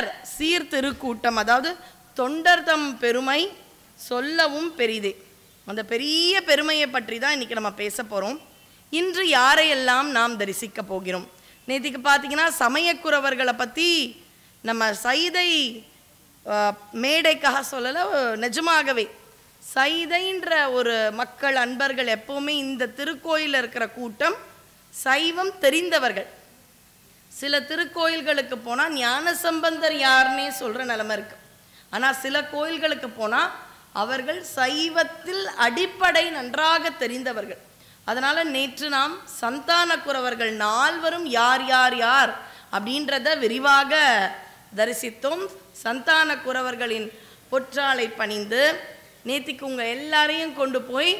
தொண்டர் சீர்திருக்கூட்டம் அதாவது தொண்டர் தம் பெருமை சொல்லவும் பெரிதே. அந்த பெரிய பெருமையை பற்றி தான் இன்னைக்கு நம்ம பேச போகிறோம் இன்று யாரையெல்லாம் நாம் தரிசிக்க போகிறோம்? நேற்றுக்கு பார்த்தீங்கன்னா சமயக்குறவர்களை பற்றி நம்ம சைதை மேடைக்காக சொல்லலை நிஜமாகவே சைதைன்ற ஒரு மக்கள் அன்பர்கள் எப்பவுமே இந்த திருக்கோயிலில் இருக்கிற கூட்டம் சைவம் தெரிந்தவர்கள். சில திருக்கோயில்களுக்கு போனால் ஞான சம்பந்தர் யாருன்னே சொல்கிற நிலமை இருக்கு. ஆனால் சில கோயில்களுக்கு போனால் அவர்கள் சைவத்தில் அடிப்படை நன்றாக தெரிந்தவர்கள். அதனால் நேற்று நாம் சந்தானக்குறவர்கள் நால்வரும் யார் யார் யார் அப்படின்றத விரிவாக தரிசித்தோம். சந்தானக்குறவர்களின் பொற்றாலை பணிந்து நேத்திக்கு உங்கள் எல்லாரையும் கொண்டு போய்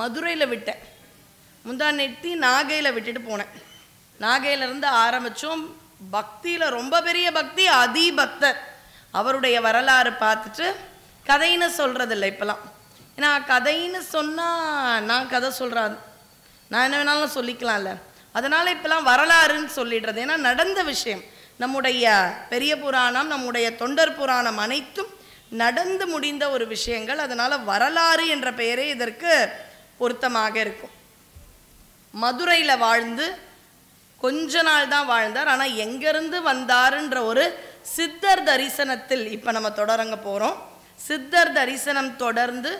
மதுரையில் விட்டேன். முந்தா நெத்தி நாகையில் விட்டுட்டு போனேன். நாகையிலேருந்து ஆரம்பித்தோம் பக்தியில் ரொம்ப பெரிய பக்தி அதிபக்தர். அவருடைய வரலாறு பார்த்துட்டு கதைன்னு சொல்கிறதில்ல இப்போலாம் ஏன்னா கதைன்னு சொன்னால் நான் கதை சொல்கிறான் நான் என்ன வேணாலும் சொல்லிக்கலாம்ல. அதனால் இப்போலாம் வரலாறுன்னு சொல்லிடுறது. ஏன்னா நடந்த விஷயம். நம்முடைய பெரிய புராணம் நம்முடைய தொண்டர் புராணம் அனைத்தும் நடந்து முடிந்த ஒரு விஷயங்கள். அதனால் வரலாறு என்ற பெயரே இதற்கு பொருத்தமாக இருக்கும். மதுரையில் வாழ்ந்து கொஞ்ச நாள் தான் வாழ்ந்தார். ஆனால் எங்கேருந்து வந்தாருன்ற ஒரு சித்தர் தரிசனத்தில் இப்போ நம்ம தொடரங்க போகிறோம் சித்தர் தரிசனம் தொடர்ந்து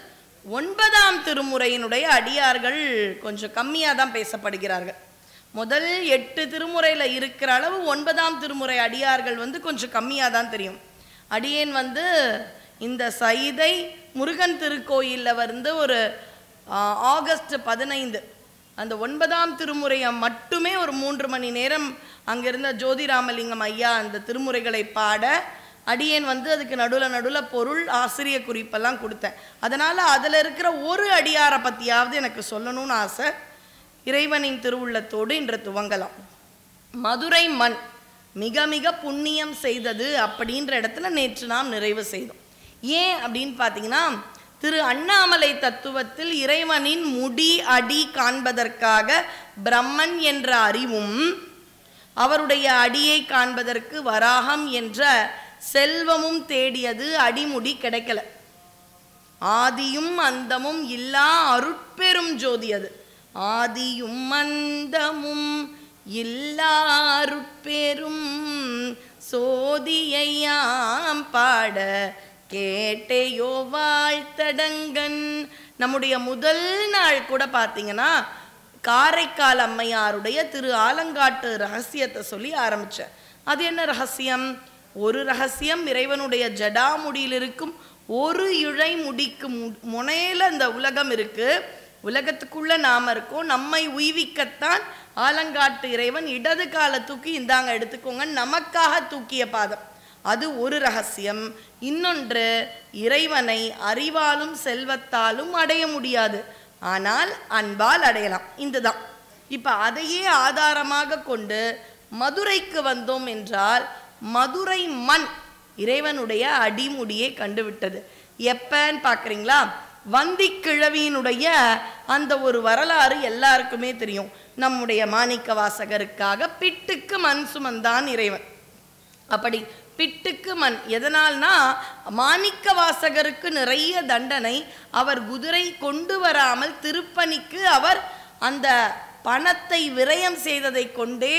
ஒன்பதாம் திருமுறையினுடைய அடியார்கள் கொஞ்சம் கம்மியாக தான் பேசப்படுகிறார்கள். முதல் எட்டு திருமுறையில் இருக்கிற அளவு ஒன்பதாம் திருமுறை அடியார்கள் வந்து கொஞ்சம் கம்மியாக தான் தெரியும். அடியேன் வந்து இந்த சைதை முருகன் திருக்கோயிலில் வந்து ஒரு ஆகஸ்ட் பதினைந்து அந்த ஒன்பதாம் திருமுறையை மட்டுமே ஒரு மூன்று மணி நேரம் அங்கிருந்த ஜோதிராமலிங்கம் ஐயா அந்த திருமுறைகளை பாட அடியேன் வந்து அதுக்கு நடுவில் நடுவில் பொருள் ஆசிரிய குறிப்பெல்லாம் கொடுத்தேன். அதனால் அதில் இருக்கிற ஒரு அடியாரை பற்றியாவது எனக்கு சொல்லணும்னு ஆசை. இறைவனின் திருவுள்ளத்தோடு இன்று துவங்கலாம். மதுரை மண் மிக மிக புண்ணியம் செய்தது அப்படின்ற இடத்துல நேற்று நாம் நிறைவு செய்தோம். ஏன் அப்படின்னு பார்த்தீங்கன்னா திரு அண்ணாமலை தத்துவத்தில் இறைவனின் முடி அடி காண்பதற்காக பிரம்மன் என்ற அறிவும் அவருடைய அடியை காண்பதற்கு வராகம் என்ற செல்வமும் தேடியது அடிமுடி கிடைக்கல. ஆதியும் அந்தமும் இல்லா அருட்பெரும் ஜோதி அது ஆதியும் அந்தமும் இல்லா அருட்பெரும் சோதியையாம் பாட கேட்டையோ வாழ்த்தடங்கன். நம்முடைய முதல் நாள் கூட பார்த்தீங்கன்னா காரைக்கால் அம்மையாருடைய திரு ஆலங்காட்டு ரகசியத்தை சொல்லி ஆரம்பித்தேன் அது என்ன ரகசியம்? ஒரு ரகசியம் இறைவனுடைய ஜடாமுடியில் இருக்கும் ஒரு இழை முடிக்கு மு- முனையில அந்த உலகம் இருக்குது உலகத்துக்குள்ள நாம் இருக்கோம் நம்மை உய்விக்கத்தான் ஆலங்காட்டு இறைவன் இடது காலை தூக்கி இந்தாங்க எடுத்துக்கோங்க நமக்காக தூக்கிய பாதம். அது ஒரு ரகசியம். இன்னொன்று இறைவனை அறிவாலும் செல்வத்தாலும் அடைய முடியாது. ஆனால் அன்பால் அடையலாம். இதுதான் இப்போ அதையே ஆதாரமாக கொண்டு மதுரைக்கு வந்தோம் என்றால் மதுரை மண் இறைவனுடைய அடிமுடியை கண்டுவிட்டது. எப்பன்னு பார்க்குறீங்களா? வந்தி கிழவியினுடைய அந்த ஒரு வரலாறு எல்லாருக்குமே தெரியும். நம்முடைய மாணிக்க வாசகருக்காக பிட்டுக்கு மண் சுமந்தான் இறைவன். அப்படி பிட்டுக்கு மண். எதனால்னா மாணிக்க வாசகருக்கு நிறைய தண்டனை அவர் குதிரை கொண்டு வராமல் திருப்பணிக்கு அவர் அந்த பணத்தை விரயம் செய்ததை கொண்டே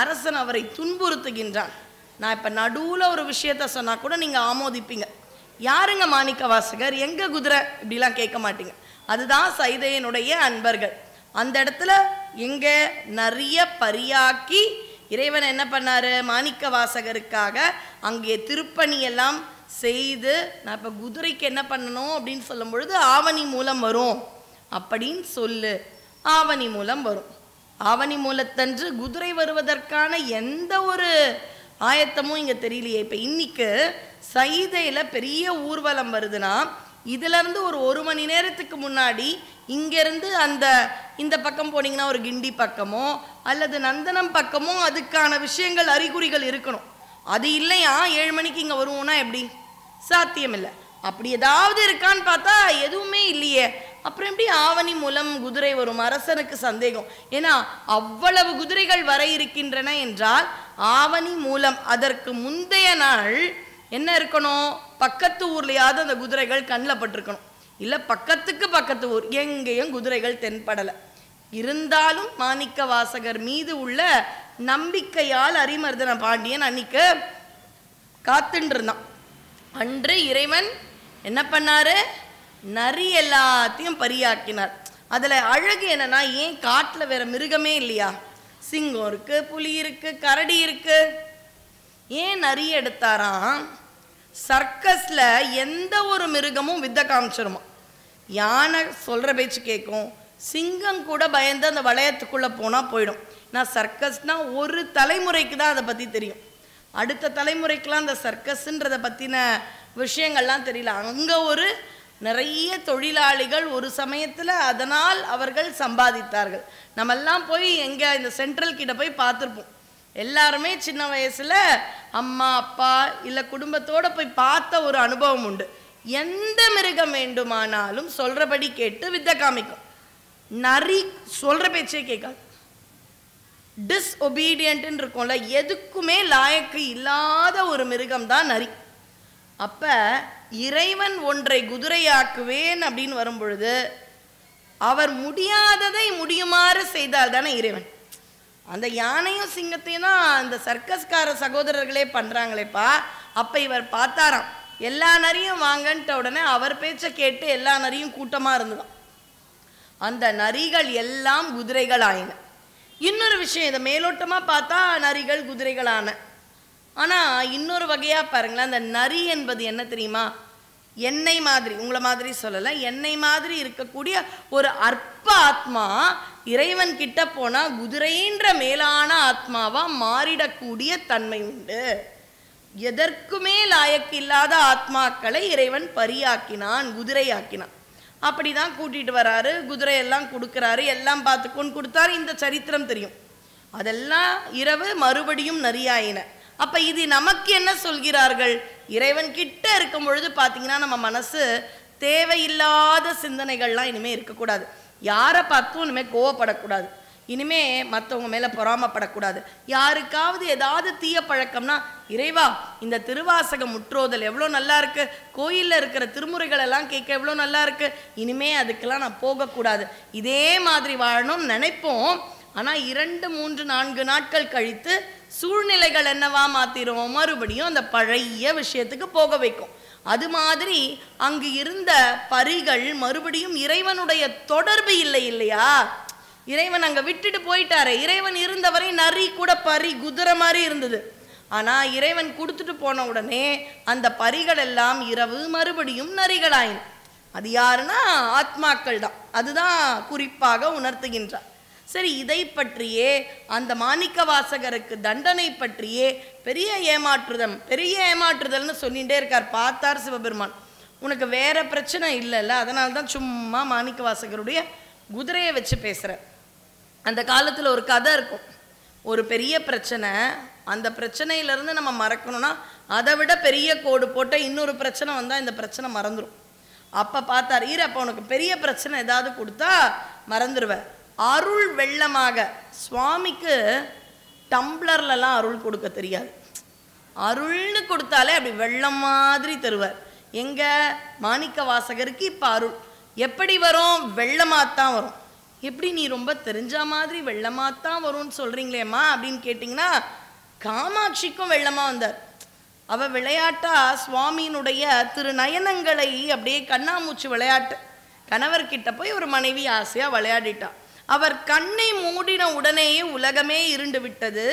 அரசன் அவரை துன்புறுத்துகின்றான். நான் இப்போ நடுவில் ஒரு விஷயத்த சொன்னால் கூட நீங்கள் ஆமோதிப்பீங்க. யாருங்க மாணிக்க வாசகர்? எங்கே குதிரை? இப்படிலாம் கேட்க மாட்டீங்க. அதுதான் சைதையனுடைய அன்பர்கள். அந்த இடத்துல எங்கே நிறைய பரியாக்கி இறைவன் என்ன பண்ணாரு? மாணிக்க வாசகருக்காக அங்கே திருப்பணி எல்லாம் செய்து நான் இப்போ குதிரைக்கு என்ன பண்ணணும் அப்படின்னு சொல்லும் பொழுது ஆவணி மூலம் வரும் அப்படின்னு சொல்லு. ஆவணி மூலம் வரும். ஆவணி மூலத்தன்று குதிரை வருவதற்கான எந்த ஒரு ஆயத்தமும் இங்கே தெரியலையே. இப்போ இன்னைக்கு சைதையில் பெரிய ஊர்வலம் வருதுன்னா இதிலிருந்து ஒரு ஒரு மணி நேரத்துக்கு முன்னாடி இங்கேருந்து அந்த இந்த பக்கம் போனீங்கன்னா ஒரு கிண்டி பக்கமோ அல்லது நந்தனம் பக்கமோ அதுக்கான விஷயங்கள் அறிகுறிகள் இருக்கணும். அது இல்லையா? ஏழு மணிக்கு இங்கே வருவோம்னா எப்படி? சாத்தியம் இல்லை அப்படி ஏதாவது இருக்கான்னு பார்த்தா எதுவுமே இல்லையே. அப்புறம் எப்படி ஆவணி மூலம் குதிரை வரும்? அரசனுக்கு சந்தேகம். ஏன்னா அவ்வளவு குதிரைகள் வர இருக்கின்றன என்றால் ஆவணி மூலம் அதற்கு முந்தைய நாள் என்ன இருக்கணும்? பக்கத்து ஊர்லயாவது அந்த குதிரைகள் கண்ணில் பட்டிருக்கணும். இல்லை பக்கத்துக்கு பக்கத்து ஊர் எங்கேயும் குதிரைகள் தென்படலை. இருந்தாலும் மாணிக்க வாசகர் மீது உள்ள நம்பிக்கையால் அரிமர்தன பாண்டியன் அன்னைக்கு காத்துட்டு இருந்தான். அன்று இறைவன் என்ன பண்ணாரு? நரி எல்லாத்தையும் பரியாக்கினார் அதுல அழகு என்னன்னா ஏன் காட்டில் வேற மிருகமே இல்லையா? சிங்கம் இருக்கு புலி இருக்கு கரடி இருக்கு. ஏன் நரி எடுத்தாராம் சர்க்கஸில் எந்த ஒரு மிருகமும் வித்த காமிச்சிருமா. யானை சொல்கிற பேச்சு கேட்கும் சிங்கம் கூட பயந்து அந்த வளையத்துக்குள்ளே போனால் போயிடும். நான் சர்க்கஸ்னால் ஒரு தலைமுறைக்கு தான் அதை பற்றி தெரியும். அடுத்த தலைமுறைக்கெலாம் அந்த சர்க்கஸ்ன்றதை பற்றின விஷயங்கள்லாம் தெரியல. அங்கே ஒரு நிறைய தொழிலாளிகள் ஒரு சமயத்தில் அதனால் அவர்கள் சம்பாதித்தார்கள். நம்மெல்லாம் போய் எங்கே இந்த சென்ட்ரல் கிட்ட போய் பார்த்துருப்போம். எல்லாருமே சின்ன வயசில் அம்மா அப்பா இல்லை குடும்பத்தோடு போய் பார்த்த ஒரு அனுபவம் உண்டு. எந்த மிருகம் வேண்டுமானாலும் சொல்கிறபடி கேட்டு வித்தை காமிக்கும். நரி சொல்கிற பேச்சே கேட்காது. டிஸ்ஒபீடியன்ட்னு இருக்கும்ல எதுக்குமே லாயக்கு இல்லாத ஒரு மிருகம் தான் நரி. அப்போ இறைவன் ஒன்றை குதிரையாக்குவேன் அப்படின்னு வரும்பொழுது அவர் முடியாததை முடியுமாறு செய்தால் தானே இறைவன்? அந்த யானையும் சிங்கத்தையும் தான் அந்த சர்க்கஸ்கார சகோதரர்களே பண்ணுறாங்களேப்பா அப்போ இவர் பார்த்தாராம் எல்லா நரியும் வாங்கன்ட்ட உடனே அவர் பேச்சை கேட்டு எல்லா நரியும் கூட்டமாக இருந்ததாம். அந்த நரிகள் எல்லாம் குதிரைகள் ஆயின இன்னொரு விஷயம் இதை மேலோட்டமாக பார்த்தா நரிகள் குதிரைகளான. ஆனால் இன்னொரு வகையாக பாருங்களேன் அந்த நரி என்பது என்ன தெரியுமா? என்னை மாதிரி உங்களை மாதிரி சொல்லலை என்னை மாதிரி இருக்கக்கூடிய ஒரு அற்ப ஆத்மா இறைவன் கிட்ட போனால் குதிரைன்ற மேலான ஆத்மாவாக மாறிடக்கூடிய தன்மை உண்டு. எதற்குமே லாயக்கு இல்லாத ஆத்மாக்களை இறைவன் பரியாக்கினான் குதிரையாக்கினான். அப்படிதான் கூட்டிகிட்டு வராரு குதிரையெல்லாம் கொடுக்குறாரு எல்லாம் பார்த்துக்கொண்டு கொடுத்தாரு இந்த சரித்திரம் தெரியும். அதெல்லாம் இரவு மறுபடியும் நரியாயின. அப்ப இது நமக்கு என்ன சொல்கிறார்கள்? இறைவன் கிட்ட இருக்கும் பொழுது பார்த்தீங்கன்னா நம்ம மனசு தேவையில்லாத சிந்தனைகள்லாம் இனிமே இருக்கக்கூடாது. யாரை பார்த்தும் இனிமே கோவப்படக்கூடாது. இனிமே மற்றவங்க மேல பொறாமப்படக்கூடாது. யாருக்காவது ஏதாவது தீய பழக்கம்னா இறைவா இந்த திருவாசக முற்றோதல் எவ்வளோ நல்லா இருக்கு? கோயிலில் இருக்கிற திருமுறைகள் எல்லாம் கேட்க எவ்வளோ நல்லா இருக்கு? இனிமே அதுக்கெல்லாம் நான் போகக்கூடாது. இதே மாதிரி வாழணும்னு நினைப்போம். ஆனால் இரண்டு மூன்று நான்கு நாட்கள் கழித்து சூழ்நிலைகள் என்னவா மாத்திரும் மறுபடியும் அந்த பழைய விஷயத்துக்கு போக வைக்கும். அது மாதிரி அங்கு இருந்த பரிகள் மறுபடியும் இறைவனுடைய தொடர்பு இல்லை இல்லையா? இறைவன் அங்க விட்டுட்டு போயிட்டாரு. இறைவன் இருந்தவரை நரி கூட பரி குதிரை மாதிரி இருந்தது. ஆனா இறைவன் கொடுத்துட்டு போன உடனே அந்த பரிகள் எல்லாம் இரவு மறுபடியும் நரிகளாயின. அது யாருன்னா? ஆத்மாக்கள் தான் அதுதான் குறிப்பாக உணர்த்துகின்றார். சரி இதை பற்றியே அந்த மாணிக்க வாசகருக்கு தண்டனை பற்றியே பெரிய ஏமாற்றுதல் பெரிய ஏமாற்றுதல்னு சொல்லிகிட்டே இருக்கார் பார்த்தார் சிவபெருமான். உனக்கு வேற பிரச்சனை இல்லைல்ல அதனால தான் சும்மா மாணிக்க வாசகருடைய குதிரையை வச்சு பேசுகிறேன் அந்த காலத்தில் ஒரு கதை இருக்கும். ஒரு பெரிய பிரச்சனை அந்த பிரச்சனையிலேருந்து நம்ம மறக்கணும்னா அதை விட பெரிய கோடு போட்ட இன்னொரு பிரச்சனை வந்தால் இந்த பிரச்சனை மறந்துடும் அப்போ பார்த்தார் ஈர அப்போ உனக்கு பெரிய பிரச்சனை ஏதாவது கொடுத்தா மறந்துடுவேன் அருள் வெள்ளமாக. சுவாமிக்கு டம்ளர்லலாம் அருள் கொடுக்க தெரியாது. அருள்னு கொடுத்தாலே அப்படி வெள்ளம் மாதிரி தருவார். எங்க மாணிக்க வாசகருக்கு இப்போ அருள். எப்படி வரும்? வெள்ளமாகத்தான் வரும். எப்படி நீ ரொம்ப தெரிஞ்ச மாதிரி வெள்ளமாகத்தான் வரும்னு சொல்கிறீங்களேம்மா அப்படின்னு கேட்டிங்கன்னா காமாட்சிக்கும் வெள்ளமாக வந்தார். அவ விளையாட்டா சுவாமியினுடைய திருநயனங்களை அப்படியே கண்ணாமூச்சி விளையாட்டு. கணவர்கிட்ட போய் ஒரு மனைவி ஆசையாக விளையாடிட்டான் அவர் கண்ணை மூடின உடனேயே உலகமே இருண்டு விட்டது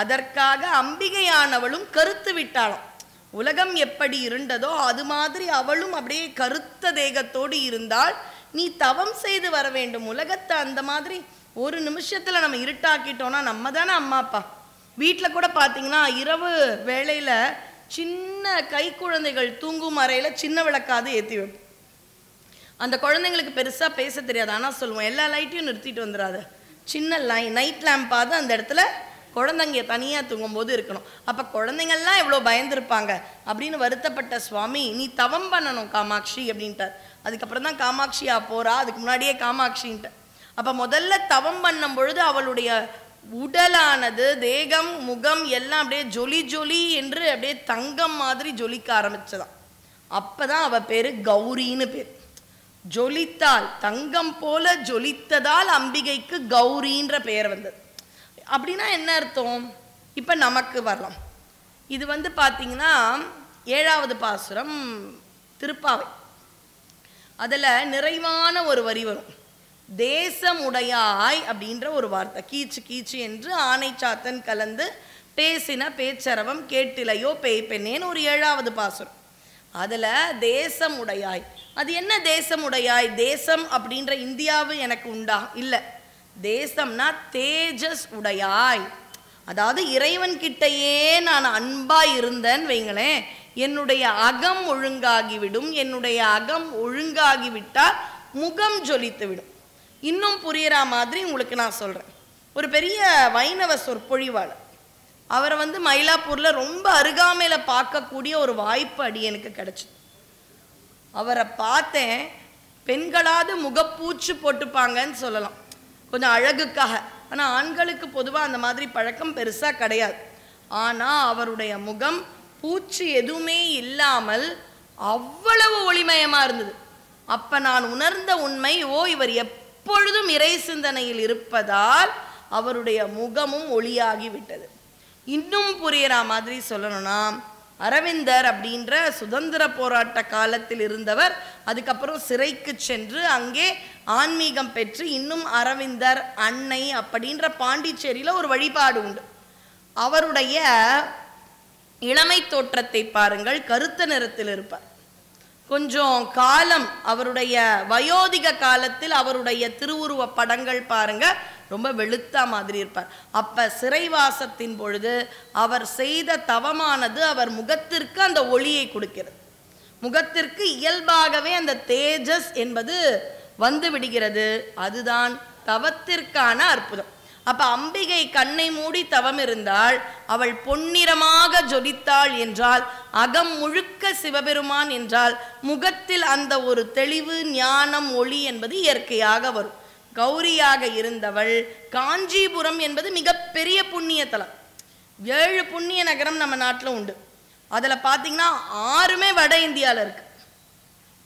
அதற்காக அம்பிகையானவளும் கருத்து விட்டாளாம். உலகம் எப்படி இருண்டதோ அது மாதிரி அவளும் அப்படியே கருத்த தேகத்தோடு இருந்தால் நீ தவம் செய்து வர வேண்டும். உலகத்தை அந்த மாதிரி ஒரு நிமிஷத்துல நம்ம இருட்டாக்கிட்டோம்னா நம்ம தானே அம்மா அப்பா. வீட்டில் கூட பார்த்தீங்கன்னா இரவு வேளையில் சின்ன கை குழந்தைகள் தூங்கும் அறையில் சின்ன விளக்காது ஏற்றி வைப்போம். அந்த குழந்தைங்களுக்கு பெருசாக பேச தெரியாது. ஆனால் சொல்லுவோம் எல்லா லைட்டையும் நிறுத்திட்டு வந்துடாது சின்ன லை நைட் லேம்பாவது அந்த இடத்துல குழந்தைங்க தனியாக தூங்கும்போது இருக்கணும். அப்போ குழந்தைங்கள்லாம் எவ்வளோ பயந்துருப்பாங்க? அப்படின்னு வருத்தப்பட்ட சுவாமி நீ தவம் பண்ணணும் காமாட்சி அப்படின்ட்டார். அதுக்கப்புறம் தான் காமாட்சியா போகிறா அதுக்கு முன்னாடியே காமாட்சின்ட்டு. அப்போ முதல்ல தவம் பண்ணும் பொழுது அவளுடைய உடலானது தேகம் முகம் எல்லாம் அப்படியே ஜொலி ஜொலி என்று அப்படியே தங்கம் மாதிரி ஜொலிக்க ஆரம்பிச்சலாம் அப்போ தான் அவள் பேர் கௌரின்னு பேர். ஜொலித்தால் தங்கம் போல ஜொலித்ததால் அம்பிகைக்கு கௌரின்ற பெயர் வந்தது. அப்படின்னா என்ன அர்த்தம்? இப்போ நமக்கு வரலாம். இது வந்து பார்த்தீங்கன்னா ஏழாவது பாசுரம் திருப்பாவை. அதில் நிறைவான ஒரு வரி வரும். தேசமுடையாய் அப்படின்ற ஒரு வார்த்தை. கீச்சு கீச்சு என்று ஆனை சாத்தன் கலந்து பேசின பேச்சரவம் கேட்டிலையோ பேய்பெண்ணேன்னு ஒரு ஏழாவது பாசுரம். அதில் தேசமுடையாய் அது என்ன தேசம் உடையாய் தேசம் அப்படின்ற இந்தியாவு எனக்கு உண்டா? இல்லை. தேசம்னா தேஜஸ் உடையாய். அதாவது இறைவன் கிட்டையே நான் அன்பா இருந்தேன்னு வைங்களேன். என்னுடைய அகம் ஒழுங்காகிவிடும். என்னுடைய அகம் ஒழுங்காகிவிட்டால் முகம் ஜொலித்து விடும் இன்னும் புரியற மாதிரி உங்களுக்கு நான் சொல்றேன். ஒரு பெரிய வைணவ சொற்பொழிவாளர். அவரை வந்து மயிலாப்பூர்ல ரொம்ப அருகாமையில பார்க்கக்கூடிய ஒரு வாய்ப்பு அடி எனக்கு கிடைச்சு அவரை பார்த்தேன் பெண்களாவது முகப்பூச்சு போட்டுப்பாங்கன்னு சொல்லலாம். கொஞ்சம் அழகுக்காக. ஆனால் ஆண்களுக்கு பொதுவாக அந்த மாதிரி பழக்கம் பெருசாக கிடையாது. ஆனால் அவருடைய முகம் பூச்சி எதுவுமே இல்லாமல் அவ்வளவு ஒளிமயமாக இருந்தது. அப்போ நான் உணர்ந்த உண்மை ஓ இவர் எப்பொழுதும் இறை சிந்தனையில் இருப்பதால் அவருடைய முகமும் ஒளியாகி விட்டது இன்னும் புரியிற மாதிரி சொல்லணும்னா அரவிந்தர் அப்படின்ற சுதந்திர போராட்ட காலத்தில் இருந்தவர் அதுக்கப்புறம் சிறைக்கு சென்று அங்கே ஆன்மீகம் பெற்று இன்னும் அரவிந்தர் அன்னை அப்படின்ற பாண்டிச்சேரியில் ஒரு வழிபாடு உண்டு. அவருடைய இளமை தோற்றத்தை பாருங்கள் கருத்த நிறத்தில் இருப்பார். கொஞ்சம் காலம் அவருடைய வயோதிக காலத்தில் அவருடைய திருவுருவ படங்கள் பாருங்க. ரொம்ப வெளுத்தா மாதிரி இருப்பார். அப்ப சிறைவாசத்தின் பொழுது அவர் செய்த தவமானது அவர் முகத்திற்கு அந்த ஒளியை கொடுக்கிறது. முகத்திற்கு இயல்பாகவே அந்த தேஜஸ் என்பது வந்து விடுகிறது. அதுதான் தவத்திற்கான அற்புதம். அப்ப அம்பிகை கண்ணை மூடி தவம் இருந்தால் அவள் பொன்னிறமாக ஜொலித்தாள் என்றால் அகம் முழுக்க சிவபெருமான் என்றால் முகத்தில் அந்த ஒரு தெளிவு ஞானம் ஒளி என்பது இயற்கையாக வரும். கௌரியாக இருந்தவள் காஞ்சிபுரம் என்பது மிகப்பெரிய புண்ணிய தலம். ஏழு புண்ணிய நகரம் நம்ம நாட்டில் உண்டு. அதில் பார்த்தீங்கன்னா ஆறுமே வட இந்தியாவில் இருக்கு.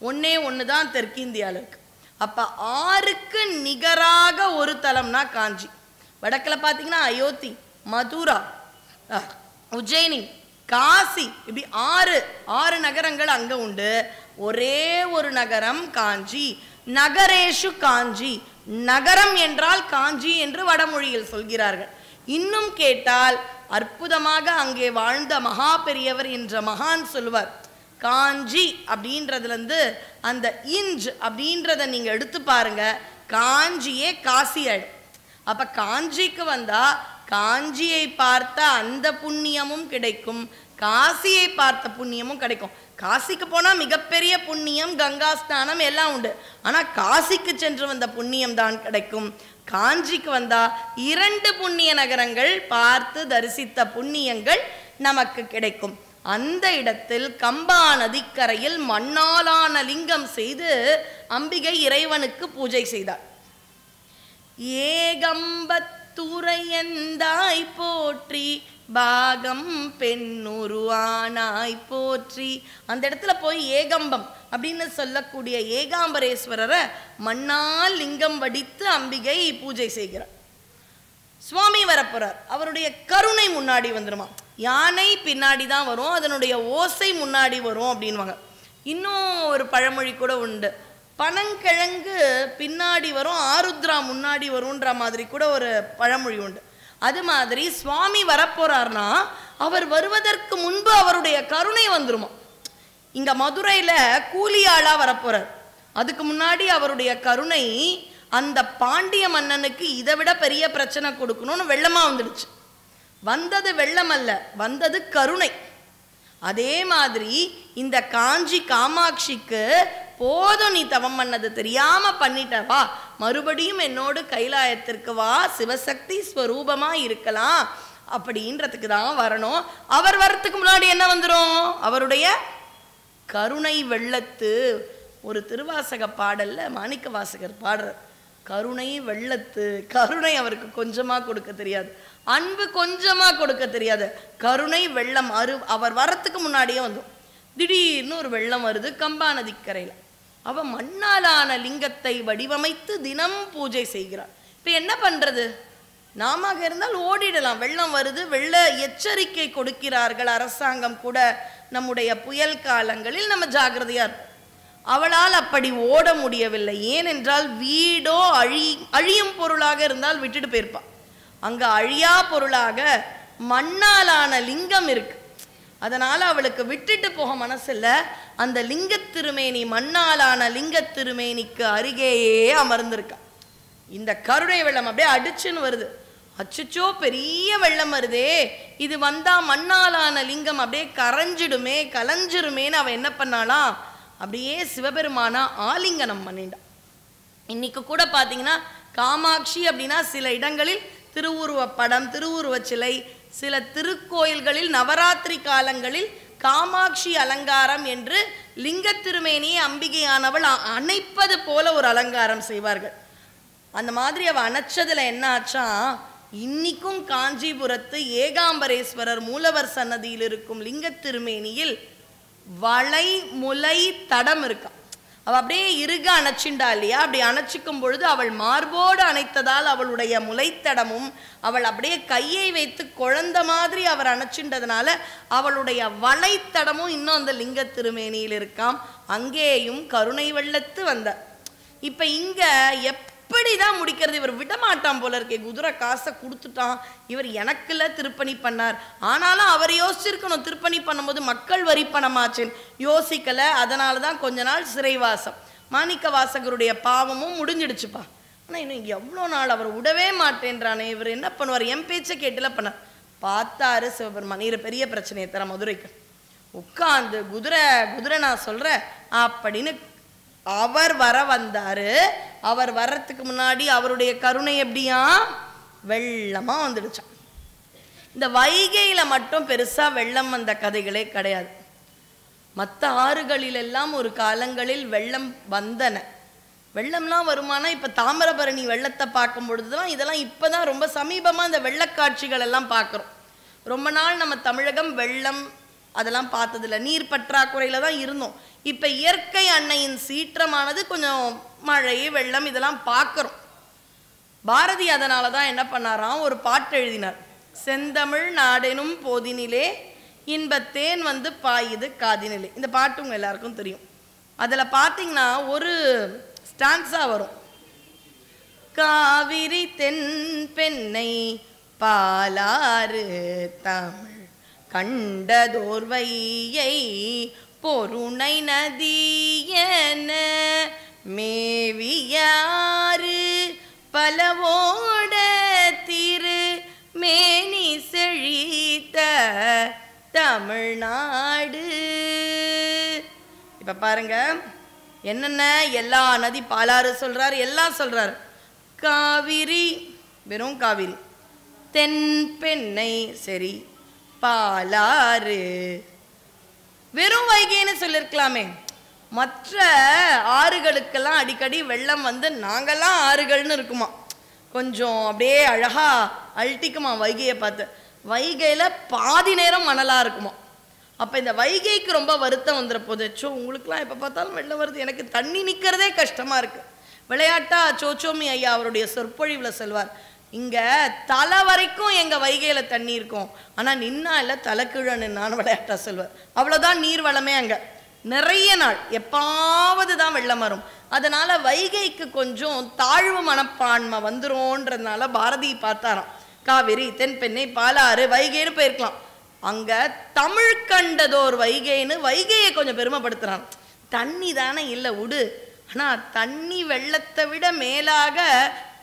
ஒன்றே ஒன்று தான் தெற்கு இந்தியாவில் இருக்கு. அப்போ ஆறுக்கு நிகராக ஒரு தலம்னா காஞ்சி. வடக்கில் பார்த்தீங்கன்னா அயோத்தி மதுரா உஜ்ஜயினி காசி இப்படி ஆறு ஆறு நகரங்கள் அங்கே உண்டு. ஒரே ஒரு நகரம் காஞ்சி நகரேஷு காஞ்சி. நகரம் என்றால் காஞ்சி என்று வடமொழியில் சொல்கிறார்கள். இன்னும் கேட்டால் அற்புதமாக அங்கே வாழ்ந்த மகா பெரியவர் என்ற மகான் சொல்வார் காஞ்சி அப்படின்றதுலேருந்து அந்த இஞ்ச் அப்படின்றத நீங்கள் எடுத்து பாருங்க. காஞ்சியே காசி ஆயிடும் அப்ப காஞ்சிக்கு வந்தா காஞ்சியை பார்த்த அந்த புண்ணியமும் கிடைக்கும். காசியை பார்த்த புண்ணியமும் கிடைக்கும். காசிக்கு போனா மிகப்பெரிய புண்ணியம் கங்கா ஸ்நானம் எல்லாம் உண்டு. ஆனா காசிக்கு சென்று வந்த புண்ணியம் தான் கிடைக்கும். காஞ்சிக்கு வந்தா இரண்டு புண்ணிய நகரங்கள் பார்த்து தரிசித்த புண்ணியங்கள் நமக்கு கிடைக்கும். அந்த இடத்தில் கம்பா நதிக்கரையில் மண்ணாலான லிங்கம் செய்து அம்பிகை இறைவனுக்கு பூஜை செய்தார். ஏகம்பத்துரையந்தாய் போற்றி பாகம் பெண்ணுருவானாய் போற்றி. அந்த இடத்துல போய் ஏகம்பம் அப்படின்னு சொல்லக்கூடிய ஏகாம்பரேஸ்வரரை மண்ணால் லிங்கம் வடித்து அம்பிகை பூஜை செய்கிறார். சுவாமி வரப்போறார். அவருடைய கருணை முன்னாடி வந்துருமா? யானை பின்னாடி தான் வரும் அதனுடைய ஓசை முன்னாடி வரும் அப்படின்வாங்க இன்னும் ஒரு பழமொழி கூட உண்டு. பனங்கிழங்கு பின்னாடி வரும் ஆருத்ரா முன்னாடி வரும்ன்ற மாதிரி கூட ஒரு பழமொழி உண்டு. அது மாதிரி சுவாமி வரப்போறார்னா அவர் வருவதற்கு முன்பு அவருடைய கருணை வந்துருமா? இங்க மதுரையில கூலியாளா வரப்போறார். அதுக்கு முன்னாடி அவருடைய கருணை அந்த பாண்டிய மன்னனுக்கு இதை விட பெரிய பிரச்சனை கொடுக்கணும்னு வெள்ளமா வந்துடுச்சு. வந்தது வெள்ளம் அல்ல வந்தது கருணை. அதே மாதிரி இந்த காஞ்சி காமாட்சிக்கு போதும் நீ தவம் பண்ணது தெரியாம பண்ணிட்ட வா. மறுபடியும் என்னோடு கைலாயத்திற்கு வா. சிவசக்தி ஸ்வரூபமா இருக்கலாம். அப்படின்றதுக்கு தான் வரணும். அவர் வரத்துக்கு முன்னாடி என்ன வந்துடும் அவருடைய கருணை வெள்ளத்து. ஒரு திருவாசக பாடல்ல மாணிக்க வாசகர் பாடுறார். கருணை வெள்ளத்து. கருணை அவருக்கு கொஞ்சமா கொடுக்க தெரியாது. அன்பு கொஞ்சமா கொடுக்க தெரியாது. கருணை வெள்ளம் அரு அவர் வரத்துக்கு முன்னாடியே வந்துடும் திடீர்னு ஒரு வெள்ளம் வருது கம்பா நதிக்கரையில். அவ மண்ணாலான லிங்கத்தை வடிவமைத்து தினம் பூஜை செய்கிறாள். இப்போ என்ன பண்ணுறது நாம இருந்தால் ஓடிடலாம். வெள்ளம் வருது வெள்ள எச்சரிக்கை கொடுக்கிறார்கள் அரசாங்கம் கூட. நம்முடைய புயல் காலங்களில் நம்ம ஜாகிரதையாக இருப்போம். அவளால் அப்படி ஓட முடியவில்லை. ஏனென்றால் வீடோ அழி அழியும் பொருளாக இருந்தால் விட்டுட்டு போயிருப்பாள் அங்கே அழியா பொருளாக மண்ணாலான லிங்கம் இருக்கு. அதனால் அவளுக்கு விட்டுட்டு போக மனசில்ல. அந்த லிங்கத் திருமேனி மண்ணாலான லிங்கத் திருமேனிக்கு அருகேயே அமர்ந்திருக்கா. இந்த கருணை வெள்ளம் அப்படியே அடிச்சுன்னு வருது. அச்சச்சோ பெரிய வெள்ளம் வருதே. இது வந்தா மண்ணாலான லிங்கம் அப்படியே கரைஞ்சிடுமே கலைஞ்சிடுமேன்னு அவன் என்ன பண்ணாலாம் அப்படியே சிவபெருமானா ஆலிங்கனம் பண்ணிட்டான் இன்னைக்கு கூட பார்த்தீங்கன்னா காமாட்சி அப்படின்னா சில இடங்களில் திருவுருவ படம் திருவுருவ சிலை சில திருக்கோயில்களில் நவராத்திரி காலங்களில் காமாட்சி அலங்காரம் என்று லிங்கத் திருமேனியை அம்பிகையானவள் அ- அணைப்பது போல ஒரு அலங்காரம் செய்வார்கள். அந்த மாதிரி அவள் அணைச்சதுல என்ன ஆச்சா இன்னிக்கும் காஞ்சிபுரத்து ஏகாம்பரேஸ்வரர் மூலவர் சன்னதியில் இருக்கும் லிங்க திருமேனியில் வளை முலை தடம் இருக்கா. அவ அப்படியே இறுக அணைச்சிண்டா இல்லையா? அப்படி அணைச்சிக்கும் பொழுது அவள் மார்போடு அணைத்ததால் அவளுடைய முளைத்தடமும் அவள் அப்படியே கையை வைத்து குழந்தை மாதிரி அவர் அணைச்சின்றதுனால அவளுடைய வளைத்தடமும் இன்னும் அந்த லிங்க திருமேனியில் இருக்காம். அங்கேயும் கருணை வெள்ளத்து இப்போ இப்ப இங்க இப்படி தான் முடிக்கிறது. இவர் விடமாட்டான் போல இருக்கே. குதிரை காசை கொடுத்துட்டான். இவர் எனக்குல திருப்பணி பண்ணார். ஆனாலும் அவர் யோசிச்சிருக்கணும். திருப்பணி பண்ணும்போது மக்கள் வரி பணமாச்சேன். யோசிக்கலை. அதனால தான் கொஞ்ச நாள் சிறைவாசம். மாணிக்க வாசகருடைய பாவமும் முடிஞ்சிடுச்சுப்பா. ஆனால் இன்னும் எவ்வளோ நாள் அவர் விடவே மாட்டேன்றானே. இவர் என்ன பண்ணுவார்? என் பேச்சை கேட்டுல பண்ணார் பார்த்தாரு சிவபெருமான். இரு பெரிய பிரச்சனையை தர மதுரைக்கு. உட்காந்து குதிரை குதிரை நான் சொல்கிறேன் அப்படின்னு அவர் வர வந்தாரு. அவர் வர்றதுக்கு முன்னாடி அவருடைய கருணை எப்படியா? வெள்ளமா வந்துடுச்சான் இந்த வைகையில மட்டும் பெருசா வெள்ளம் வந்த கதைகளே கிடையாது. மற்ற ஆறுகளிலெல்லாம் ஒரு காலங்களில் வெள்ளம் வந்தன. வெள்ளம்லாம் வருமானா இப்போ தாமிரபரணி வெள்ளத்தை பார்க்கும் பொழுதுதான் இதெல்லாம் இப்போதான் ரொம்ப சமீபமாக இந்த வெள்ளக்காட்சிகள் எல்லாம் பார்க்குறோம். ரொம்ப நாள் நம்ம தமிழகம் வெள்ளம் அதெல்லாம் பார்த்ததில்ல. நீர் பற்றாக்குறையில் தான் இருந்தோம். இப்போ இயற்கை அன்னையின் சீற்றமானது கொஞ்சம் மழை வெள்ளம் இதெல்லாம் பார்க்குறோம். பாரதி அதனால தான் என்ன பண்ணாராம்? ஒரு பாட்டு எழுதினார். செந்தமிழ் நாடெனும் போதினிலே இன்பத்தேன் வந்து பாயுது காதினிலே. இந்த பாட்டு உங்கள் எல்லாருக்கும் தெரியும். அதில் பார்த்தீங்கன்னா ஒரு ஸ்டான்ஸாக வரும். காவிரி தென் பெண்ணை பாலாறு தமிழ் கண்டதோர்வையை பொருணை நதியன மேவியாறு பலவோட திரு மேனி செழித்த தமிழ்நாடு. இப்ப பாருங்க என்னென்ன எல்லா நதி பாலாறு சொல்றாரு எல்லாம் சொல்றாரு. காவிரி வெறும் காவிரி. தென் பெண்ணை சரி பாலாறு. வெறும் வைகைன்னு சொல்லியிருக்கலாமே மற்ற ஆறுகளுக்கெல்லாம் அடிக்கடி வெள்ளம் வந்து நாங்கள்லாம் ஆறுகள்னு இருக்குமா. கொஞ்சம் அப்படியே அழகா அழட்டிக்குமா வைகையை பார்த்து. வைகையில் பாதி நேரம் மணலாக இருக்குமா. அப்போ இந்த வைகைக்கு ரொம்ப வருத்தம் வந்துட போது சோ உங்களுக்குலாம் எப்போ பார்த்தாலும் வெள்ளம் வருது. எனக்கு தண்ணி நிற்கிறதே கஷ்டமாக இருக்குது விளையாட்டா சோச்சோமி ஐயா அவருடைய சொற்பொழிவில் சொல்வார் இங்கே தலை வரைக்கும் எங்கள் வைகையில் தண்ணி இருக்கும். ஆனால் நின்னா இல்லை தலை கீழே நின்னான்னு விளையாட்டா சொல்வார் அவ்வளோதான் நீர் வளமே அங்கே. நிறைய நாள் எப்பாவது தான் வெள்ளம் வரும். அதனால் வைகைக்கு கொஞ்சம் தாழ்வு மனப்பான்மை வந்துரும்ன்றதுனால பாரதி பார்த்தாராம். காவிரி தென்பெண்ணை பாலாறு வைகைன்னு போயிருக்கலாம். அங்கே தமிழ் கண்டதோர் வைகைன்னு வைகையை கொஞ்சம் பெருமைப்படுத்துகிறான் தண்ணி தானே இல்லை உடு. ஆனால் தண்ணி வெள்ளத்தை விட மேலாக